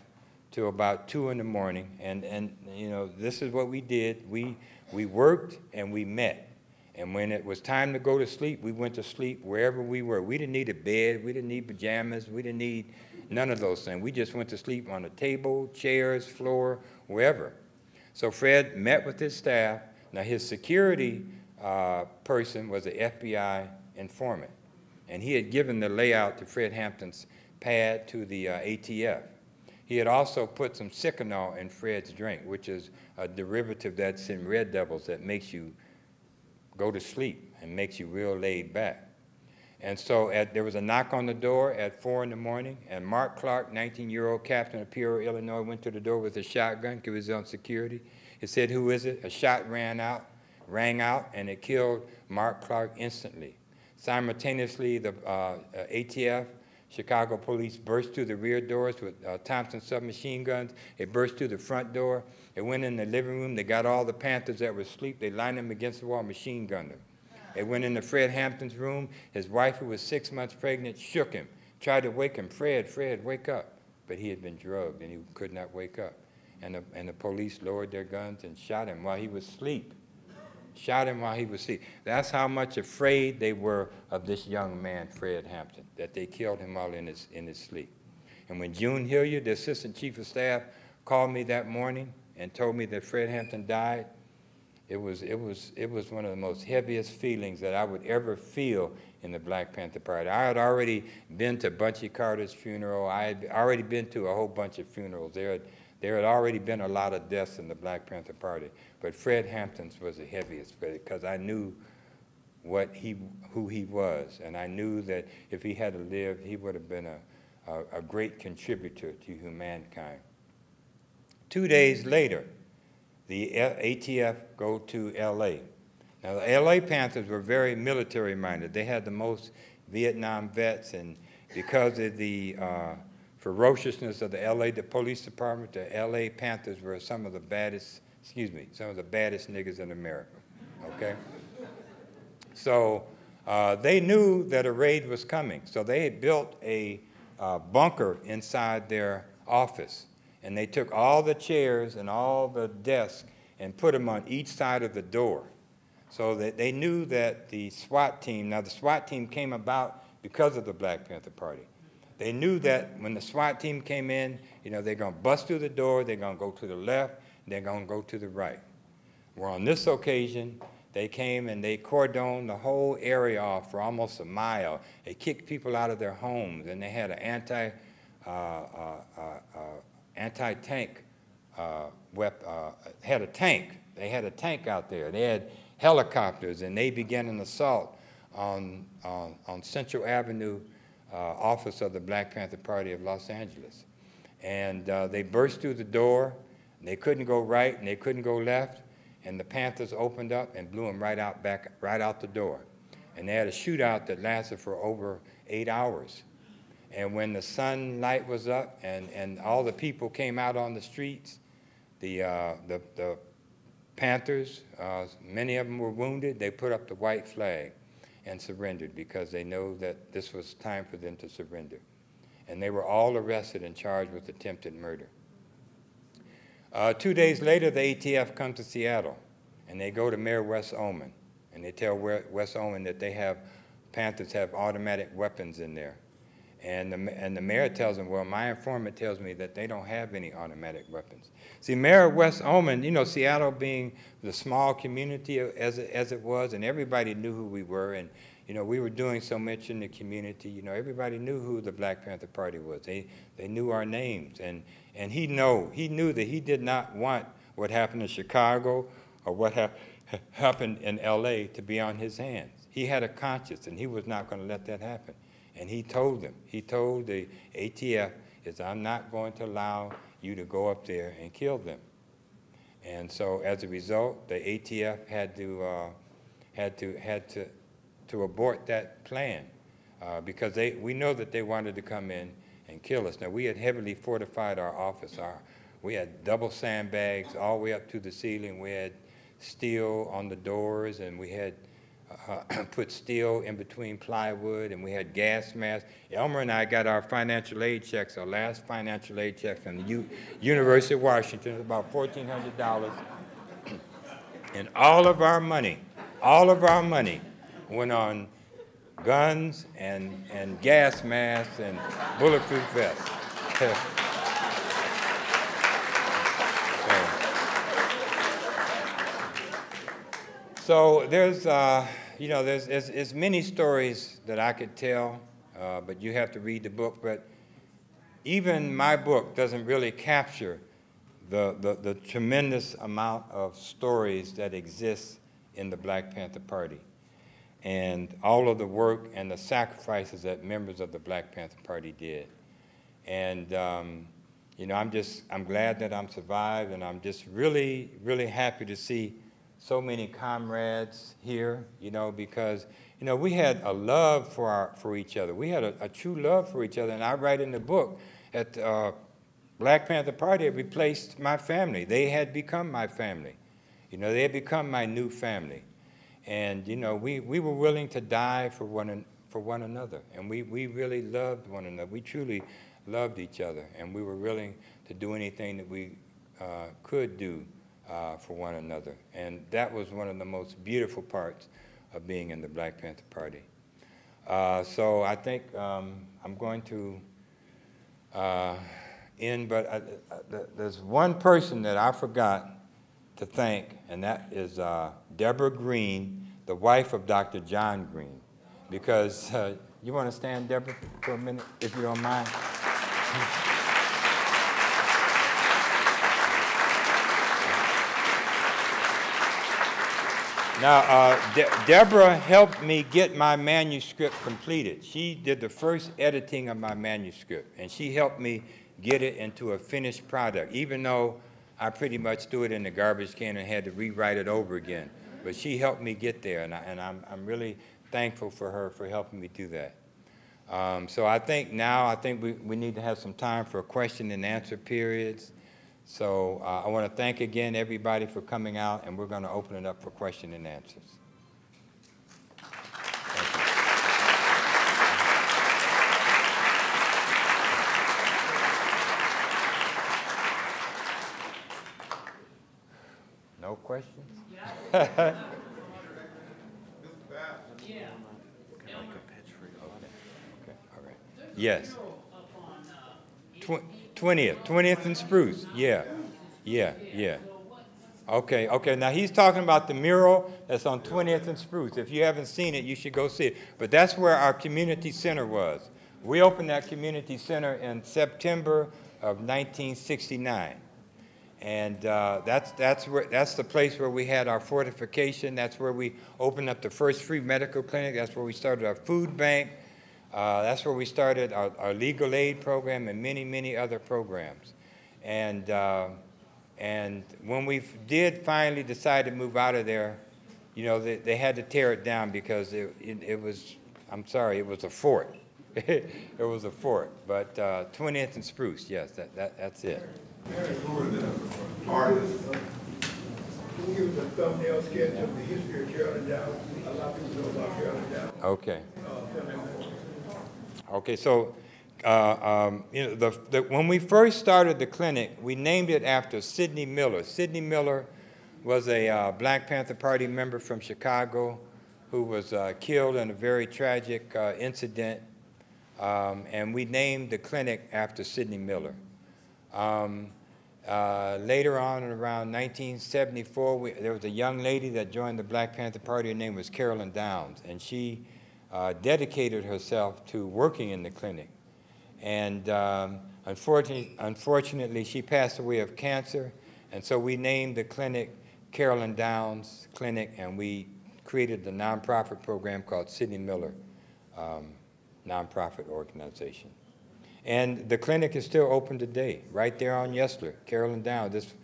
till about two in the morning, and, and you know, this is what we did. We, we worked and we met. And when it was time to go to sleep, we went to sleep wherever we were. We didn't need a bed, we didn't need pajamas, we didn't need none of those things. We just went to sleep on a table, chairs, floor, wherever. So Fred met with his staff. Now, his security uh, person was an FBI informant, and he had given the layout to Fred Hampton's pad to the uh, ATF. He had also put some Seconal in Fred's drink, which is a derivative that's in Red Devils that makes you go to sleep and makes you real laid back. And so at, there was a knock on the door at 4 in the morning, and Mark Clark, 19-year-old captain of Peoria, Illinois, went to the door with a shotgun because he was on security. He said, who is it? A shot ran out, rang out, and it killed Mark Clark instantly. Simultaneously, the uh, ATF Chicago police burst through the rear doors with uh, Thompson submachine guns. They burst through the front door. They went in the living room. They got all the Panthers that were asleep. They lined them against the wall, machine gunned them. They went into Fred Hampton's room. His wife, who was six months pregnant, shook him, tried to wake him. Fred, Fred, wake up. But he had been drugged and he could not wake up. And the, and the police lowered their guns and shot him while he was asleep shot him while he was asleep. That's how much afraid they were of this young man, Fred Hampton, that they killed him while in his, in his sleep. And when June Hilliard, the assistant chief of staff, called me that morning and told me that Fred Hampton died, it was, it was, it was one of the most heaviest feelings that I would ever feel in the Black Panther Party. I had already been to Bunchy Carter's funeral. I had already been to a whole bunch of funerals. There had, there had already been a lot of deaths in the Black Panther Party. But Fred Hampton's was the heaviest because I knew what he, who he was, and I knew that if he had lived, he would have been a, a, a great contributor to humankind. Two days later, the ATF go to L.A. Now, the L.A. Panthers were very military-minded. They had the most Vietnam vets, and because of the uh, ferociousness of the L.A. the police department, the L.A. Panthers were some of the baddest excuse me, some of the baddest niggas in America, okay? So uh, they knew that a raid was coming. So they had built a uh, bunker inside their office. And they took all the chairs and all the desks and put them on each side of the door. So that they knew that the SWAT team, now the SWAT team came about because of the Black Panther Party. They knew that when the SWAT team came in, you know, they're going to bust through the door, they're going to go to the left, they're going to go to the right. Well, on this occasion, they came and they cordoned the whole area off for almost a mile. They kicked people out of their homes, and they had an anti, uh, uh, uh, uh anti-tank uh, wep- uh, had a tank. They had a tank out there. They had helicopters, and they began an assault on, on, on Central Avenue office of the Black Panther Party of Los Angeles. And they burst through the door. They couldn't go right and they couldn't go left, and the Panthers opened up and blew them right out back, right out the door. And they had a shootout that lasted for over eight hours. And when the sunlight was up and, and all the people came out on the streets, the, uh, the, the Panthers, uh, many of them were wounded, they put up the white flag and surrendered because they know that this was time for them to surrender. And they were all arrested and charged with attempted murder. Uh, two days later, the ATF comes to Seattle, and they go to Mayor Wes Uhlman, and they tell Wes Uhlman that they have, Panthers have automatic weapons in there. And the, and the mayor tells them, well, my informant tells me that they don't have any automatic weapons. See, Mayor Wes Uhlman, you know, Seattle being the small community as it, as it was, and everybody knew who we were, and, you know, we were doing so much in the community. You know, everybody knew who the Black Panther Party was. They, they knew our names. And, and he know, he knew that he did not want what happened in Chicago or what ha happened in LA to be on his hands. He had a conscience and he was not going to let that happen. And he told them, he told the ATF, is I'm not going to allow you to go up there and kill them. And so as a result, the ATF had to, uh, had to, had to, to abort that plan uh, because they, we know that they wanted to come in and kill us. Now, we had heavily fortified our office. Our, We had double sandbags all the way up to the ceiling. We had steel on the doors, and we had uh, put steel in between plywood, and we had gas masks. Elmer and I got our financial aid checks, our last financial aid checks from the U University of Washington, about $1,400. And all of our money, all of our money went on guns and, and gas masks and bulletproof vests. so, so there's, uh, you know, there's, there's, there's, many stories that I could tell, uh, but you have to read the book. But even my book doesn't really capture the, the, the tremendous amount of stories that exist in the Black Panther Party and all of the work and the sacrifices that members of the Black Panther Party did. And, um, you know, I'm just, I'm glad that I'm survived, and I'm just really, really happy to see so many comrades here, you know, because, you know, we had a love for, our, for each other. We had a, a true love for each other, and I write in the book that uh, Black Panther Party had replaced my family. They had become my family. You know, they had become my new family. And, you know, we, we were willing to die for one, for one another. And we, we really loved one another. We truly loved each other. And we were willing to do anything that we uh, could do uh, for one another. And that was one of the most beautiful parts of being in the Black Panther Party. Uh, so I think um, I'm going to uh, end, but I, I, there's one person that I forgot to thank, and that is uh, Deborah Green, the wife of Dr. John Green. Because uh, you want to stand, Deborah, for a minute, if you don't mind? Now, uh, De Deborah helped me get my manuscript completed. She did the first editing of my manuscript, and she helped me get it into a finished product, even though I pretty much threw it in the garbage can and had to rewrite it over again. But she helped me get there, and, I, and I'm, I'm really thankful for her for helping me do that. Um, so I think now, I think we, we need to have some time for question and answer periods. So uh, I want to thank again everybody for coming out, and we're going to open it up for question and answers. No questions? okay, all right. Yes. Twentieth, twentieth and Spruce. Yeah, yeah, yeah. Okay, okay. Now he's talking about the mural that's on 20th and Spruce. If you haven't seen it, you should go see it. But that's where our community center was. We opened that community center in September of 1969. And uh, that's, that's, where, that's the place where we had our fortification. That's where we opened up the first free medical clinic. That's where we started our food bank. Uh, that's where we started our, our, legal aid program and many, many other programs. And, uh, and when we did finally decide to move out of there, you know, they, they had to tear it down because it, it, it was, I'm sorry, it was a fort. it was a fort. But 20th uh, and Spruce, yes, that, that, that's it. Artist. Can you give us a thumbnail sketch of the history of Carolyn Downs? A lot of people know about Carolyn Downs. Okay. Okay, so uh, um, you know, the, the, when we first started the clinic, we named it after Sidney Miller. Sidney Miller was a uh, Black Panther Party member from Chicago who was uh, killed in a very tragic uh, incident, um, and we named the clinic after Sidney Miller. Um, uh, later on, around 1974, we, there was a young lady that joined the Black Panther Party. Her name was Carolyn Downs, and she uh, dedicated herself to working in the clinic. And um, unfortunately, unfortunately, she passed away of cancer, and so we named the clinic Carolyn Downs Clinic, and we created the nonprofit program called Sidney Miller um, Nonprofit Organization. And the clinic is still open today, right there on Yesler, Carolyn Down. This,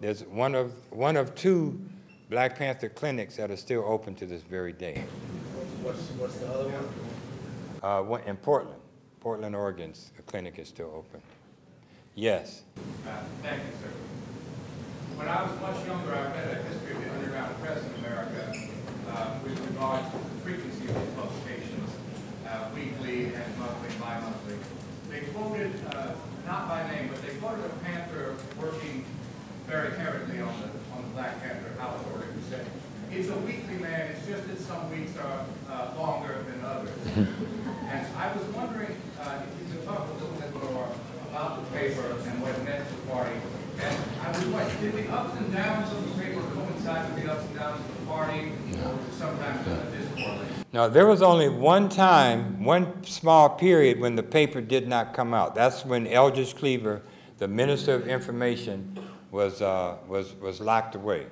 there's one of, one of two Black Panther clinics that are still open to this very day. What's, what's the other one? Uh, in Portland, Portland, Oregon's clinic is still open. Yes. Uh, Thank you, sir. When I was much younger, I read a history of the Underground Press in America uh, with regard to the frequency of these publications, uh, weekly and monthly, bi-monthly. They quoted, uh, not by name, but they quoted a Panther working very hurriedly on the, on the Black Panther outward who said, "It's a weekly man, it's just that some weeks are uh, longer than others." And I was wondering uh, if you could talk a little bit more about the paper and what it meant to the party. And I was wondering, did the ups and downs of the paper coincide with the ups and downs of the party, or sometimes a discord? Now, there was only one time, one small period when the paper did not come out. That's when Eldridge Cleaver, the Minister of Information, was, uh, was, was locked away.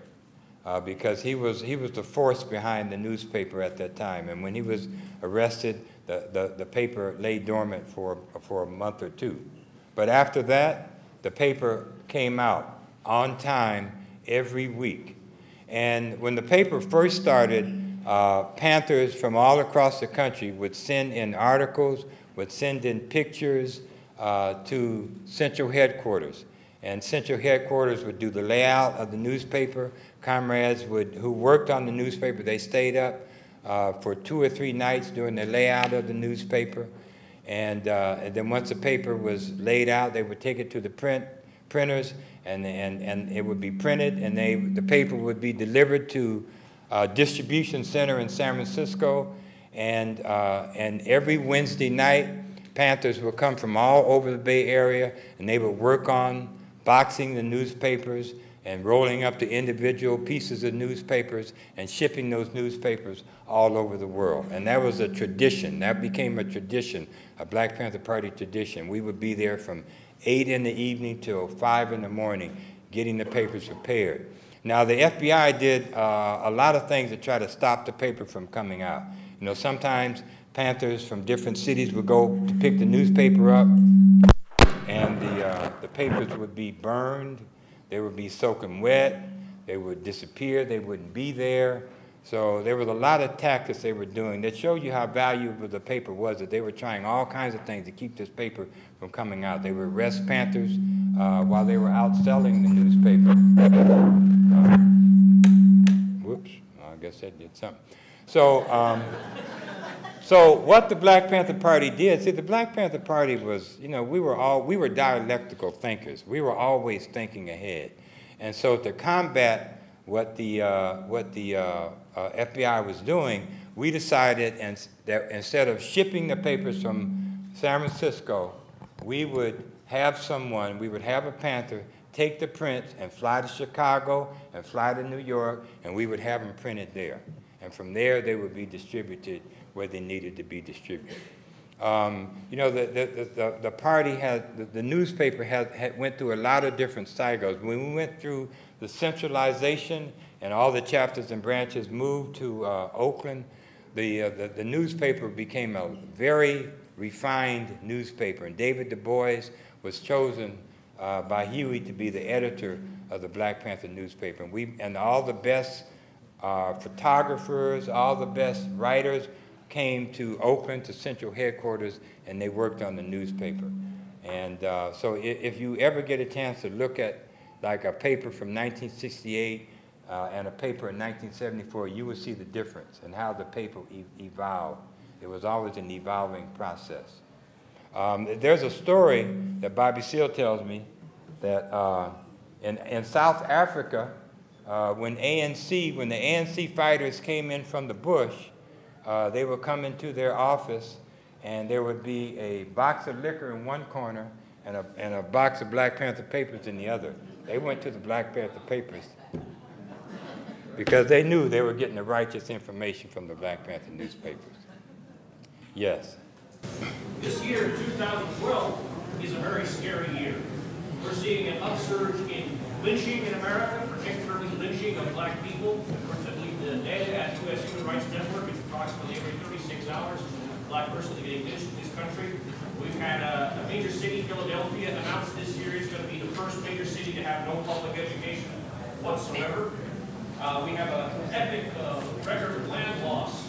Uh, because he was, he was the force behind the newspaper at that time. And when he was arrested, the, the, the paper lay dormant for, for a month or two. But after that, the paper came out on time every week. And when the paper first started, uh, Panthers from all across the country would send in articles, would send in pictures uh, to central headquarters. And central headquarters would do the layout of the newspaper. Comrades would, who worked on the newspaper, they stayed up uh, for two or three nights doing the layout of the newspaper. And, uh, and then once the paper was laid out, they would take it to the print printers, and, and, and it would be printed, and they, the paper would be delivered to a distribution center in San Francisco. And, uh, and every Wednesday night, Panthers would come from all over the Bay Area, and they would work on boxing the newspapers and rolling up the individual pieces of newspapers and shipping those newspapers all over the world. And that was a tradition. That became a tradition, a Black Panther Party tradition. We would be there from 8 in the evening till 5 in the morning getting the papers prepared. Now, the FBI did uh, a lot of things to try to stop the paper from coming out. You know, sometimes Panthers from different cities would go to pick the newspaper up, and the, uh, the papers would be burned, they would be soaking wet, they would disappear, they wouldn't be there. So there was a lot of tactics they were doing that showed you how valuable the paper was, that they were trying all kinds of things to keep this paper from coming out. They were arrest Panthers uh, while they were out selling the newspaper. Uh, whoops, I guess that did something. So, um, so what the Black Panther Party did, see, the Black Panther Party was, you know, we were all, we were dialectical thinkers. We were always thinking ahead. And so to combat what the, uh, what the uh, uh, FBI was doing, we decided and, that instead of shipping the papers from San Francisco, we would have someone, we would have a Panther take the prints and fly to Chicago and fly to New York, and we would have them printed there. And from there, they would be distributed where they needed to be distributed. Um, you know, the, the, the, the party had, the, the newspaper had, had, went through a lot of different cycles. When we went through the centralization and all the chapters and branches moved to uh, Oakland, the, uh, the, the newspaper became a very refined newspaper. And David Du Bois was chosen uh, by Huey to be the editor of the Black Panther newspaper. And, we, and all the best uh, photographers, all the best writers came to Oakland, to central headquarters, and they worked on the newspaper. And uh, so if, if, you ever get a chance to look at like a paper from 1968 uh, and a paper in 1974, you will see the difference and how the paper e evolved. It was always an evolving process. Um, there's a story that Bobby Seale tells me that uh, in, in South Africa, uh, when ANC, when the ANC fighters came in from the bush, uh, they would come into their office and there would be a box of liquor in one corner and a, and a box of Black Panther papers in the other. They went to the Black Panther papers because they knew they were getting the righteous information from the Black Panther newspapers. Yes. This year, 2012, is a very scary year. We're seeing an upsurge in lynching in America, particularly lynching of black people. I believe the data at U.S. Human Rights Network is approximately every 36 hours, black person is getting lynched in this country. We've had a, a major city, Philadelphia, announce this year is going to be the first major city to have no public education whatsoever. Uh, we have an epic uh, record of land loss,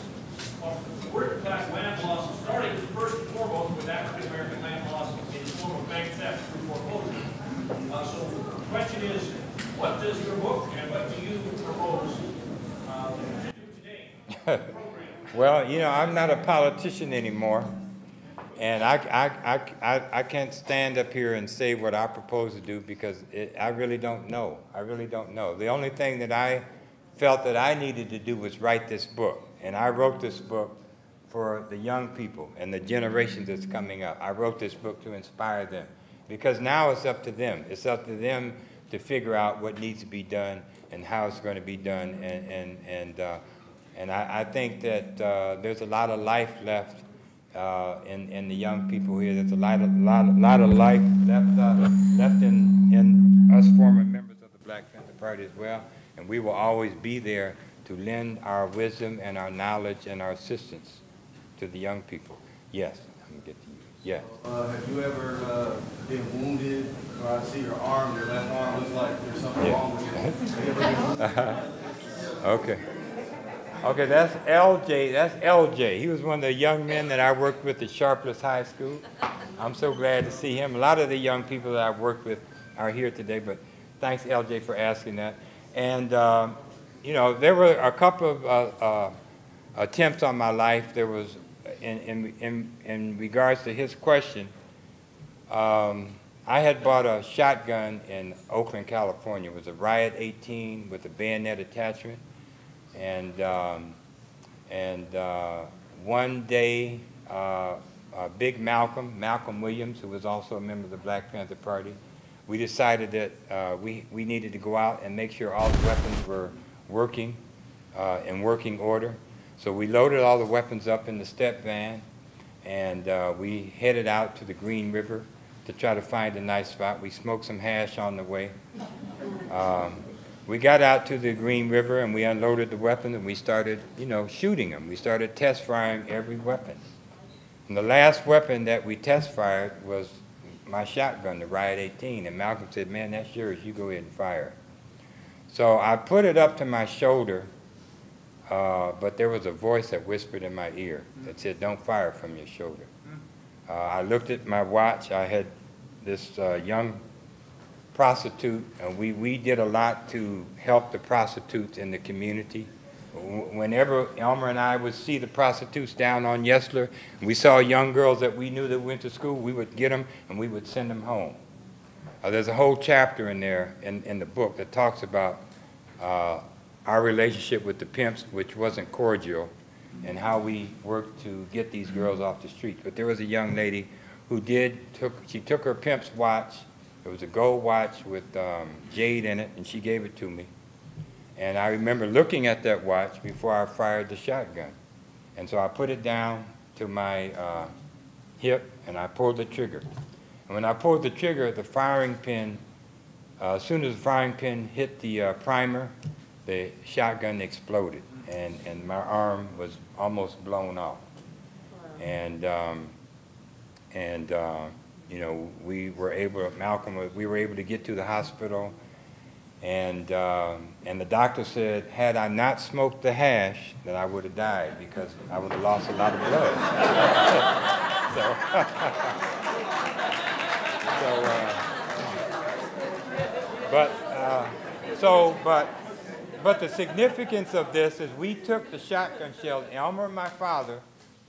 working class land loss, starting first and foremost with African American land loss in the form of bank theft through foreclosure. so the question is, what does your book and what do you propose uh, to do today? Well, you know, I'm not a politician anymore, and I, I, I, I, I can't stand up here and say what I propose to do because it, I really don't know. I really don't know. The only thing that I felt that I needed to do was write this book, and I wrote this book for the young people and the generations that's coming up. I wrote this book to inspire them because now it's up to them. It's up to them to figure out what needs to be done and how it's going to be done, and, and, and uh, and I, I think that uh, there's a lot of life left uh, in, in the young people here. There's a lot of, lot, lot of life left, uh, left in, in us former members of the Black Panther Party as well. And we will always be there to lend our wisdom and our knowledge and our assistance to the young people. Yes, I'm going to get to you. Yes. Uh, have you ever uh, been wounded? Or I see your arm, your left arm looks like there's something Yeah. wrong with it. Okay. Okay, that's LJ. That's LJ. He was one of the young men that I worked with at Sharples High School. I'm so glad to see him. A lot of the young people that I've worked with are here today, but thanks, LJ, for asking that. And, um, you know, there were a couple of uh, uh, attempts on my life. There was, in, in, in, in regards to his question, um, I had bought a shotgun in Oakland, California. It was a Riot 18 with a bayonet attachment. And, um, and uh, one day, uh, uh, Big Malcolm, Malcolm Williams, who was also a member of the Black Panther Party, we decided that uh, we, we needed to go out and make sure all the weapons were working, uh, in working order. So we loaded all the weapons up in the step van, and uh, we headed out to the Green River to try to find a nice spot. We smoked some hash on the way. Um, we got out to the Green River and we unloaded the weapons and we started, you know, shooting them. We started test firing every weapon. And the last weapon that we test fired was my shotgun, the Riot 18. And Malcolm said, man, that's yours. You go ahead and fire. So I put it up to my shoulder, uh, but there was a voice that whispered in my ear that said, don't fire from your shoulder. Uh, I looked at my watch. I had this uh, young prostitute, and we, we did a lot to help the prostitutes in the community. Whenever Elmer and I would see the prostitutes down on Yesler, we saw young girls that we knew that went to school, we would get them and we would send them home. Uh, there's a whole chapter in there in, in the book that talks about uh, our relationship with the pimps, which wasn't cordial, and how we worked to get these girls off the streets. But there was a young lady who did took she took her pimp's watch. It was a gold watch with um, jade in it, and she gave it to me. And I remember looking at that watch before I fired the shotgun. And so I put it down to my uh, hip, and I pulled the trigger. And when I pulled the trigger, the firing pin, uh, as soon as the firing pin hit the uh, primer, the shotgun exploded, and, and my arm was almost blown off. And, um, and uh, you know, we were able, Malcolm, we were able to get to the hospital, and, um, and the doctor said, had I not smoked the hash, that I would have died because I would have lost a lot of blood. so, so, uh, but, uh, so, but, but the significance of this is we took the shotgun shells, Elmer, my father,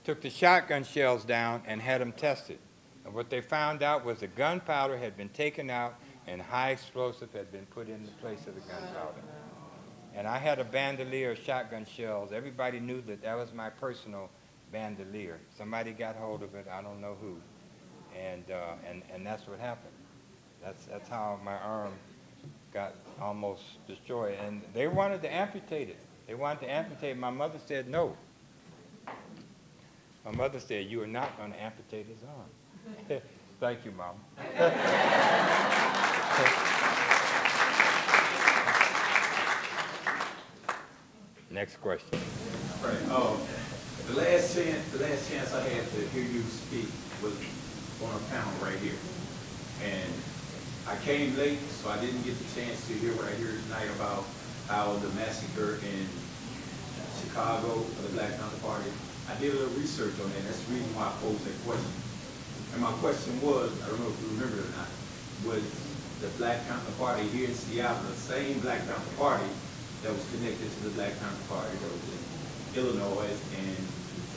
took the shotgun shells down and had them tested. And what they found out was the gunpowder had been taken out and high explosive had been put in the place of the gunpowder. And I had a bandolier of shotgun shells. Everybody knew that that was my personal bandolier. Somebody got hold of it, I don't know who. And, uh, and, and that's what happened. That's, that's how my arm got almost destroyed. And they wanted to amputate it. They wanted to amputate. My mother said no. My mother said, you are not going to amputate his arm. Thank you, Mom. Next question. Right, um, the last chance, the last chance I had to hear you speak was on a panel right here. And I came late, so I didn't get the chance to hear what I hear tonight about how the massacre in Chicago of the Black Panther Party. I did a little research on that, that's the reason why I posed that question. And my question was, I don't know if you remember or not, was the Black Panther Party here in Seattle, the same Black Panther Party that was connected to the Black Panther Party that was in Illinois and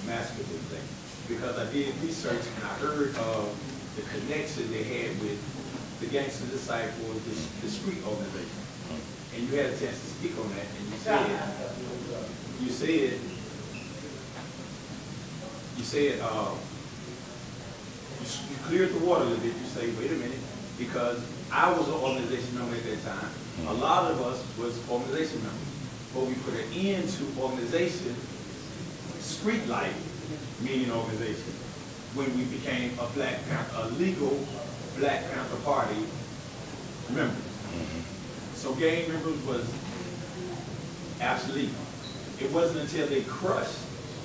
Massachusetts thing. Because I did research and I heard of the connection they had with the Gangster Disciples, the, the street organization. And you had a chance to speak on that, and you said, you said, you said, uh, you, you cleared the water a little bit, you say, wait a minute, because I was an organization member at that time. A lot of us was organization members, but we put an end to organization, street life, meaning organization, when we became a Black Panther, a legal Black Panther Party member. So gang members was obsolete. It wasn't until they crushed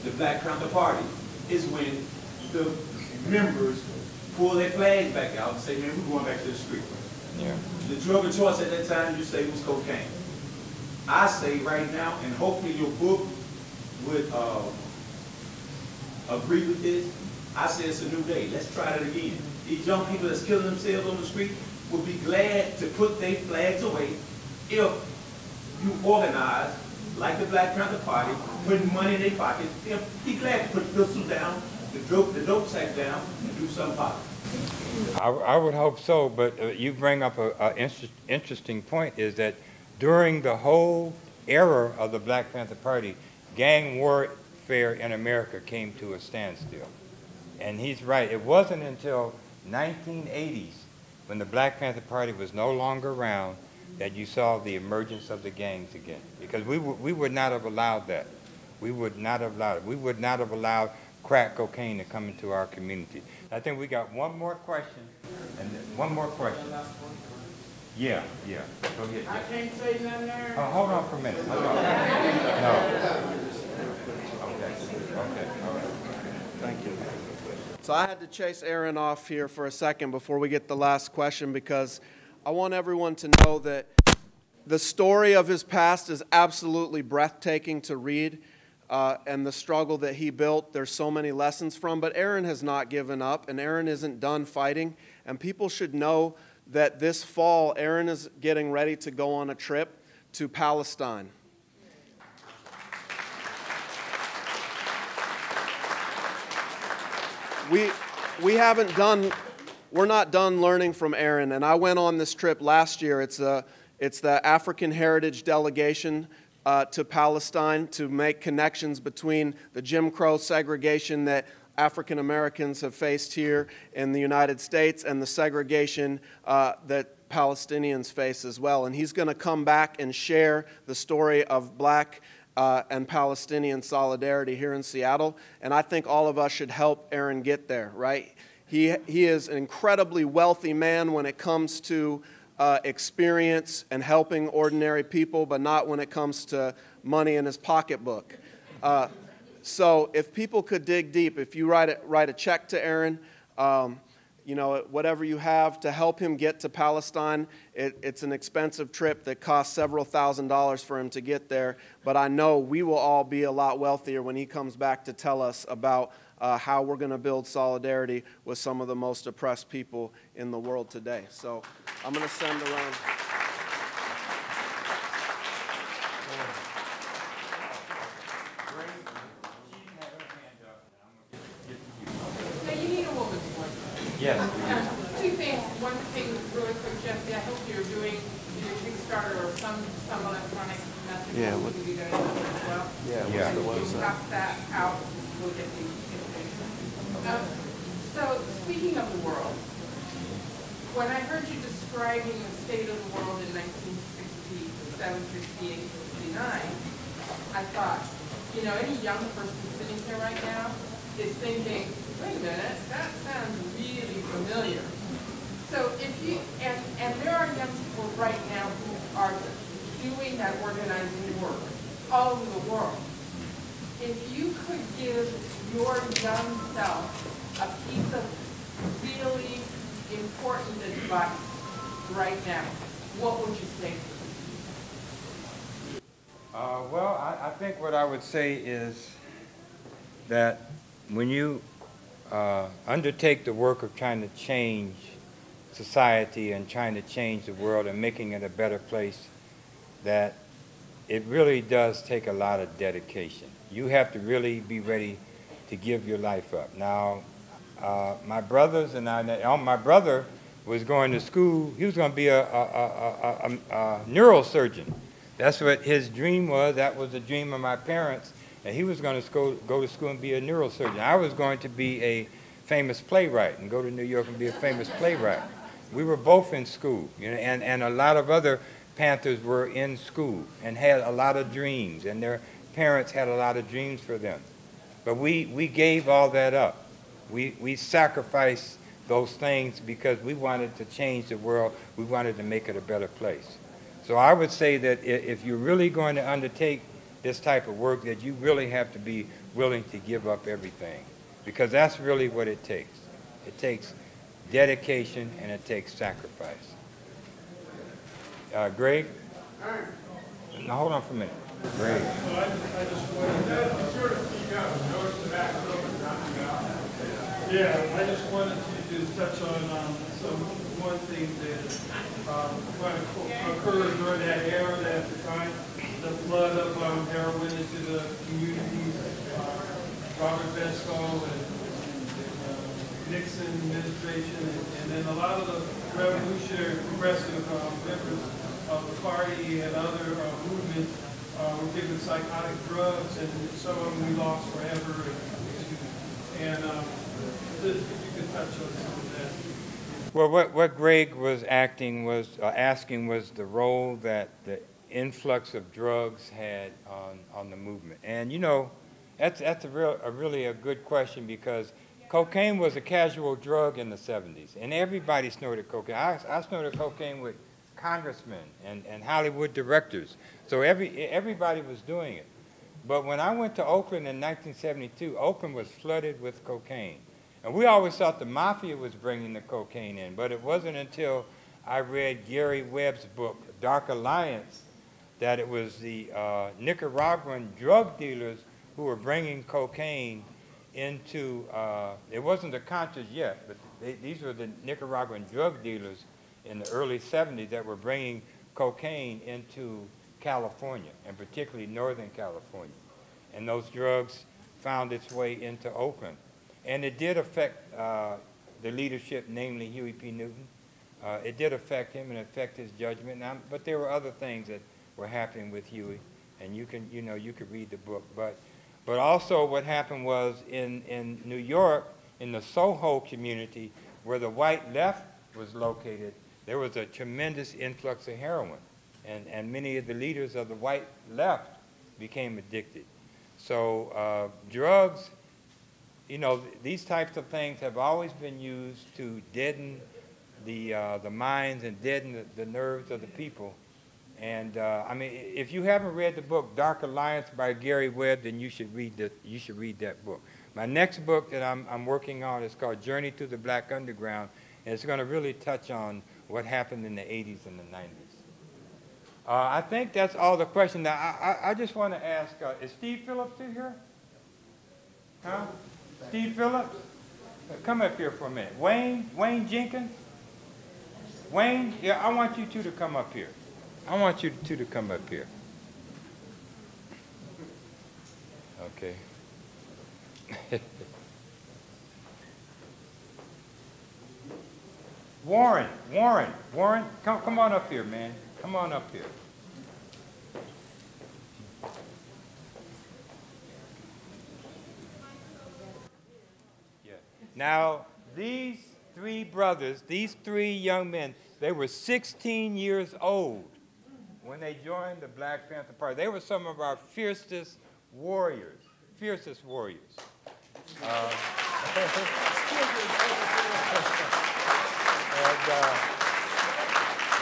the Black Panther Party is when the members pull their flags back out and say, man, we're going back to the street. Yeah. The drug of choice at that time, you say, was cocaine. I say right now, and hopefully your book would uh, agree with this, I say it's a new day. Let's try it again. These young people that's killing themselves on the street would be glad to put their flags away if you organize, like the Black Panther Party, putting money in their pockets, they'll be glad to put the pistol down, the dope, the dope sack down, and do something positive. I, I would hope so, but uh, you bring up a, a inter- interesting point is that during the whole era of the Black Panther Party, gang warfare in America came to a standstill. And he's right. It wasn't until 1980s, when the Black Panther Party was no longer around, that you saw the emergence of the gangs again. Because we, would- we would not have allowed that. We would not have allowed it. We would not have allowed crack cocaine to come into our community. I think we got one more question, and one more question. Yeah, yeah. Go ahead. I can't say nothing there. Oh, hold on for a minute. No. Thank you. So I had to chase Aaron off here for a second before we get the last question because I want everyone to know that the story of his past is absolutely breathtaking to read. Uh, and the struggle that he built, there's so many lessons from. But Aaron has not given up, and Aaron isn't done fighting. And people should know that this fall, Aaron is getting ready to go on a trip to Palestine. We we haven't done we're not done learning from Aaron and I went on this trip last year it's a it's the African Heritage Delegation uh, to Palestine to make connections between the Jim Crow segregation that African Americans have faced here in the United States and the segregation uh, that Palestinians face as well. And he's going to come back and share the story of black uh, and Palestinian solidarity here in Seattle. And I think all of us should help Aaron get there, right? He, he is an incredibly wealthy man when it comes to uh, experience and helping ordinary people, but not when it comes to money in his pocketbook. Uh, so if people could dig deep, if you write a, write a check to Aaron, um, you know, whatever you have to help him get to Palestine, it, it's an expensive trip that costs several thousand dollars for him to get there. But I know we will all be a lot wealthier when he comes back to tell us about uh, how we're going to build solidarity with some of the most oppressed people in the world today. So I'm going to send around. Now, you need a woman's voice. Yes. Um, Two things, one thing really quick, Jesse, I hope you're doing your Kickstarter or some, some electronic message. Yeah, We what- can do that as well. Yeah, Yeah. what's the If you website? pop that out, we'll get the information. Um, So, speaking of the world, when I heard you describing the state of the world in 1967, 68, 69, I thought, you know, any young person sitting here right now is thinking, wait a minute, that sounds really familiar. So if you, and, and there are young people right now who are doing that organizing work all over the world. If you could give your young self a piece of really important advice right now, what would you say? Uh, well, I, I think what I would say is that when you uh, undertake the work of trying to change society and trying to change the world and making it a better place, that it really does take a lot of dedication. You have to really be ready to give your life up. Now, uh, my brothers and I, my brother was going to school. He was going to be a, a, a, a, neurosurgeon. That's what his dream was. That was the dream of my parents. And he was going to go, go to school and be a neurosurgeon. I was going to be a famous playwright and go to New York and be a famous playwright. We were both in school, you know, and, and a lot of other Panthers were in school and had a lot of dreams, and their parents had a lot of dreams for them. But we, we gave all that up. We, we sacrificed those things because we wanted to change the world. We wanted to make it a better place. So I would say that if you're really going to undertake this type of work, that you really have to be willing to give up everything because that's really what it takes. It takes dedication and it takes sacrifice. Uh, Greg? Now hold on for a minute. Greg. Yeah, I just wanted to just touch on um, some one thing that um, occurred during that era at the time, the flood of um, heroin into the communities, uh, Robert Vesco and, and uh, Nixon administration, and, and, then a lot of the revolutionary progressive uh, members of the party and other uh, movements uh, were given psychotic drugs, and some of them we lost forever. And, and um, this, you can touch on some of that. well, what, what Greg was acting was uh, asking was the role that the influx of drugs had on, on the movement. And you know, that's, that's a, real, a really a good question because cocaine was a casual drug in the 70s, and everybody snorted cocaine. I, I snorted cocaine with congressmen and, and Hollywood directors. So every, everybody was doing it. But when I went to Oakland in 1972, Oakland was flooded with cocaine. And we always thought the mafia was bringing the cocaine in, but it wasn't until I read Gary Webb's book, Dark Alliance, that it was the uh, Nicaraguan drug dealers who were bringing cocaine into, uh, it wasn't the Contras yet, but they, these were the Nicaraguan drug dealers in the early 70s that were bringing cocaine into California, and particularly Northern California. And those drugs found its way into Oakland. And it did affect uh, the leadership, namely Huey P. Newton. Uh, it did affect him and affect his judgment. But there were other things that were happening with Huey, and you can, you know, you could read the book. But, but also what happened was in, in New York, in the Soho community, where the white left was located, there was a tremendous influx of heroin. And, and many of the leaders of the white left became addicted. So uh, drugs you know, these types of things have always been used to deaden the, uh, the minds and deaden the, the, nerves of the people. And uh, I mean, if you haven't read the book Dark Alliance by Gary Webb, then you should read, the, you should read that book. My next book that I'm, I'm working on is called Journey to the Black Underground, and it's going to really touch on what happened in the 80s and the 90s. Uh, I think that's all the questions. Now, I, I, I just want to ask, uh, is Steve Phillips still here? Huh? Steve Phillips, come up here for a minute. Wayne, Wayne Jenkins. Wayne, yeah, I want you two to come up here. I want you two to come up here. Okay. Warren, Warren, Warren, come, come on up here, man. Come on up here. Yeah. Now, these three brothers, these three young men, they were 16 years old when they joined the Black Panther Party. They were some of our fiercest warriors, fiercest warriors. Uh, and, uh,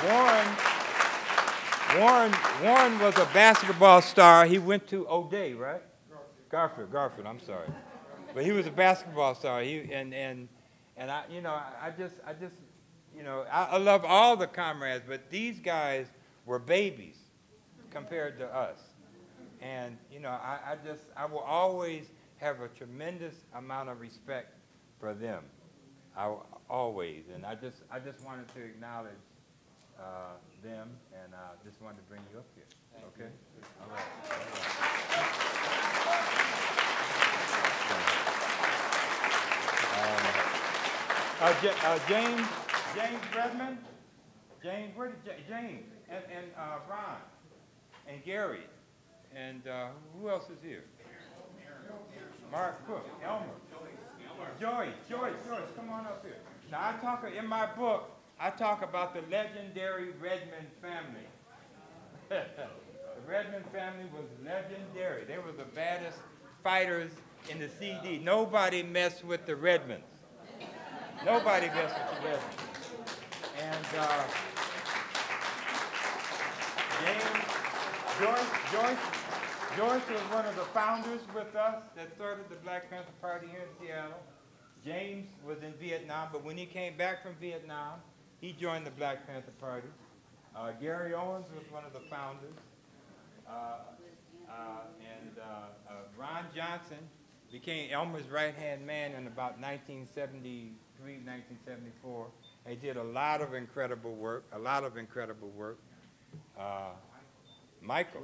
Warren, Warren, Warren was a basketball star. He went to O'Dea, right? Garfield, Garfield, I'm sorry. But he was a basketball star. He and and and I, you know, I, I just I just you know I, I love all the comrades, but these guys were babies compared to us. And you know, I, I just I will always have a tremendous amount of respect for them. I, always, and I just, I just wanted to acknowledge uh, them, and I just wanted to bring you up here, okay? All right. All right. Um, uh, uh, James, James Redmond, James, where did, Ja- James, and, and, uh, Ron, and Gary, and, uh, who else is here? Mark Cook, Elmer. Joyce, Joyce, Joyce, come on up here. Now, I talk, in my book, I talk about the legendary Redmond family. The Redmond family was legendary. They were the baddest fighters in the CD. Nobody messed with the Redmonds. Nobody messed with the Redmonds. And, uh, James, Joyce, Joyce, Joyce was one of the founders with us that started the Black Panther Party here in Seattle. James was in Vietnam, but when he came back from Vietnam, he joined the Black Panther Party. Uh, Gary Owens was one of the founders. Uh, uh, and uh, uh, Ron Johnson became Elmer's right-hand man in about 1973, 1974. They did a lot of incredible work, a lot of incredible work. Uh, Michael.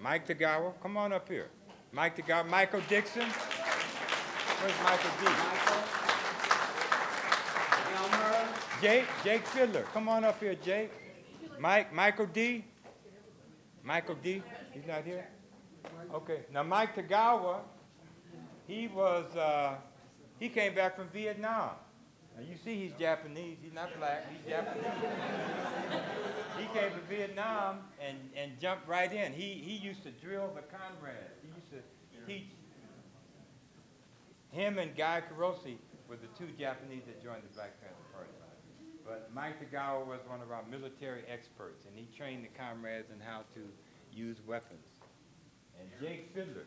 Mike Tagawa, come on up here. Mike Tagawa, Michael Dixon. Where's Michael D? Jake, Jake Fiddler, come on up here, Jake. Mike, Michael D. Michael D. He's not here. Okay, now Mike Tagawa, he was, uh, he came back from Vietnam. Now you see he's Japanese. He's not black. He's Japanese. he came to Vietnam and, and jumped right in. He, he used to drill the comrades. He used to teach. Him and Guy Kurose were the two Japanese that joined the Black Panther Party. But Mike Tagawa was one of our military experts, and he trained the comrades in how to use weapons. And Jake Fiddler.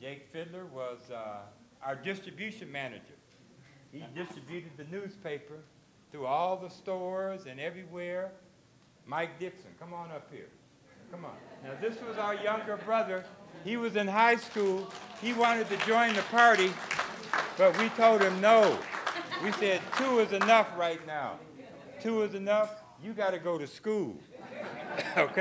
Jake Fiddler was uh, our distribution manager. He distributed the newspaper through all the stores and everywhere. Mike Dixon, come on up here. Come on. Now, this was our younger brother. He was in high school. He wanted to join the party, but we told him no. We said, two is enough right now. Two is enough. You got to go to school. okay?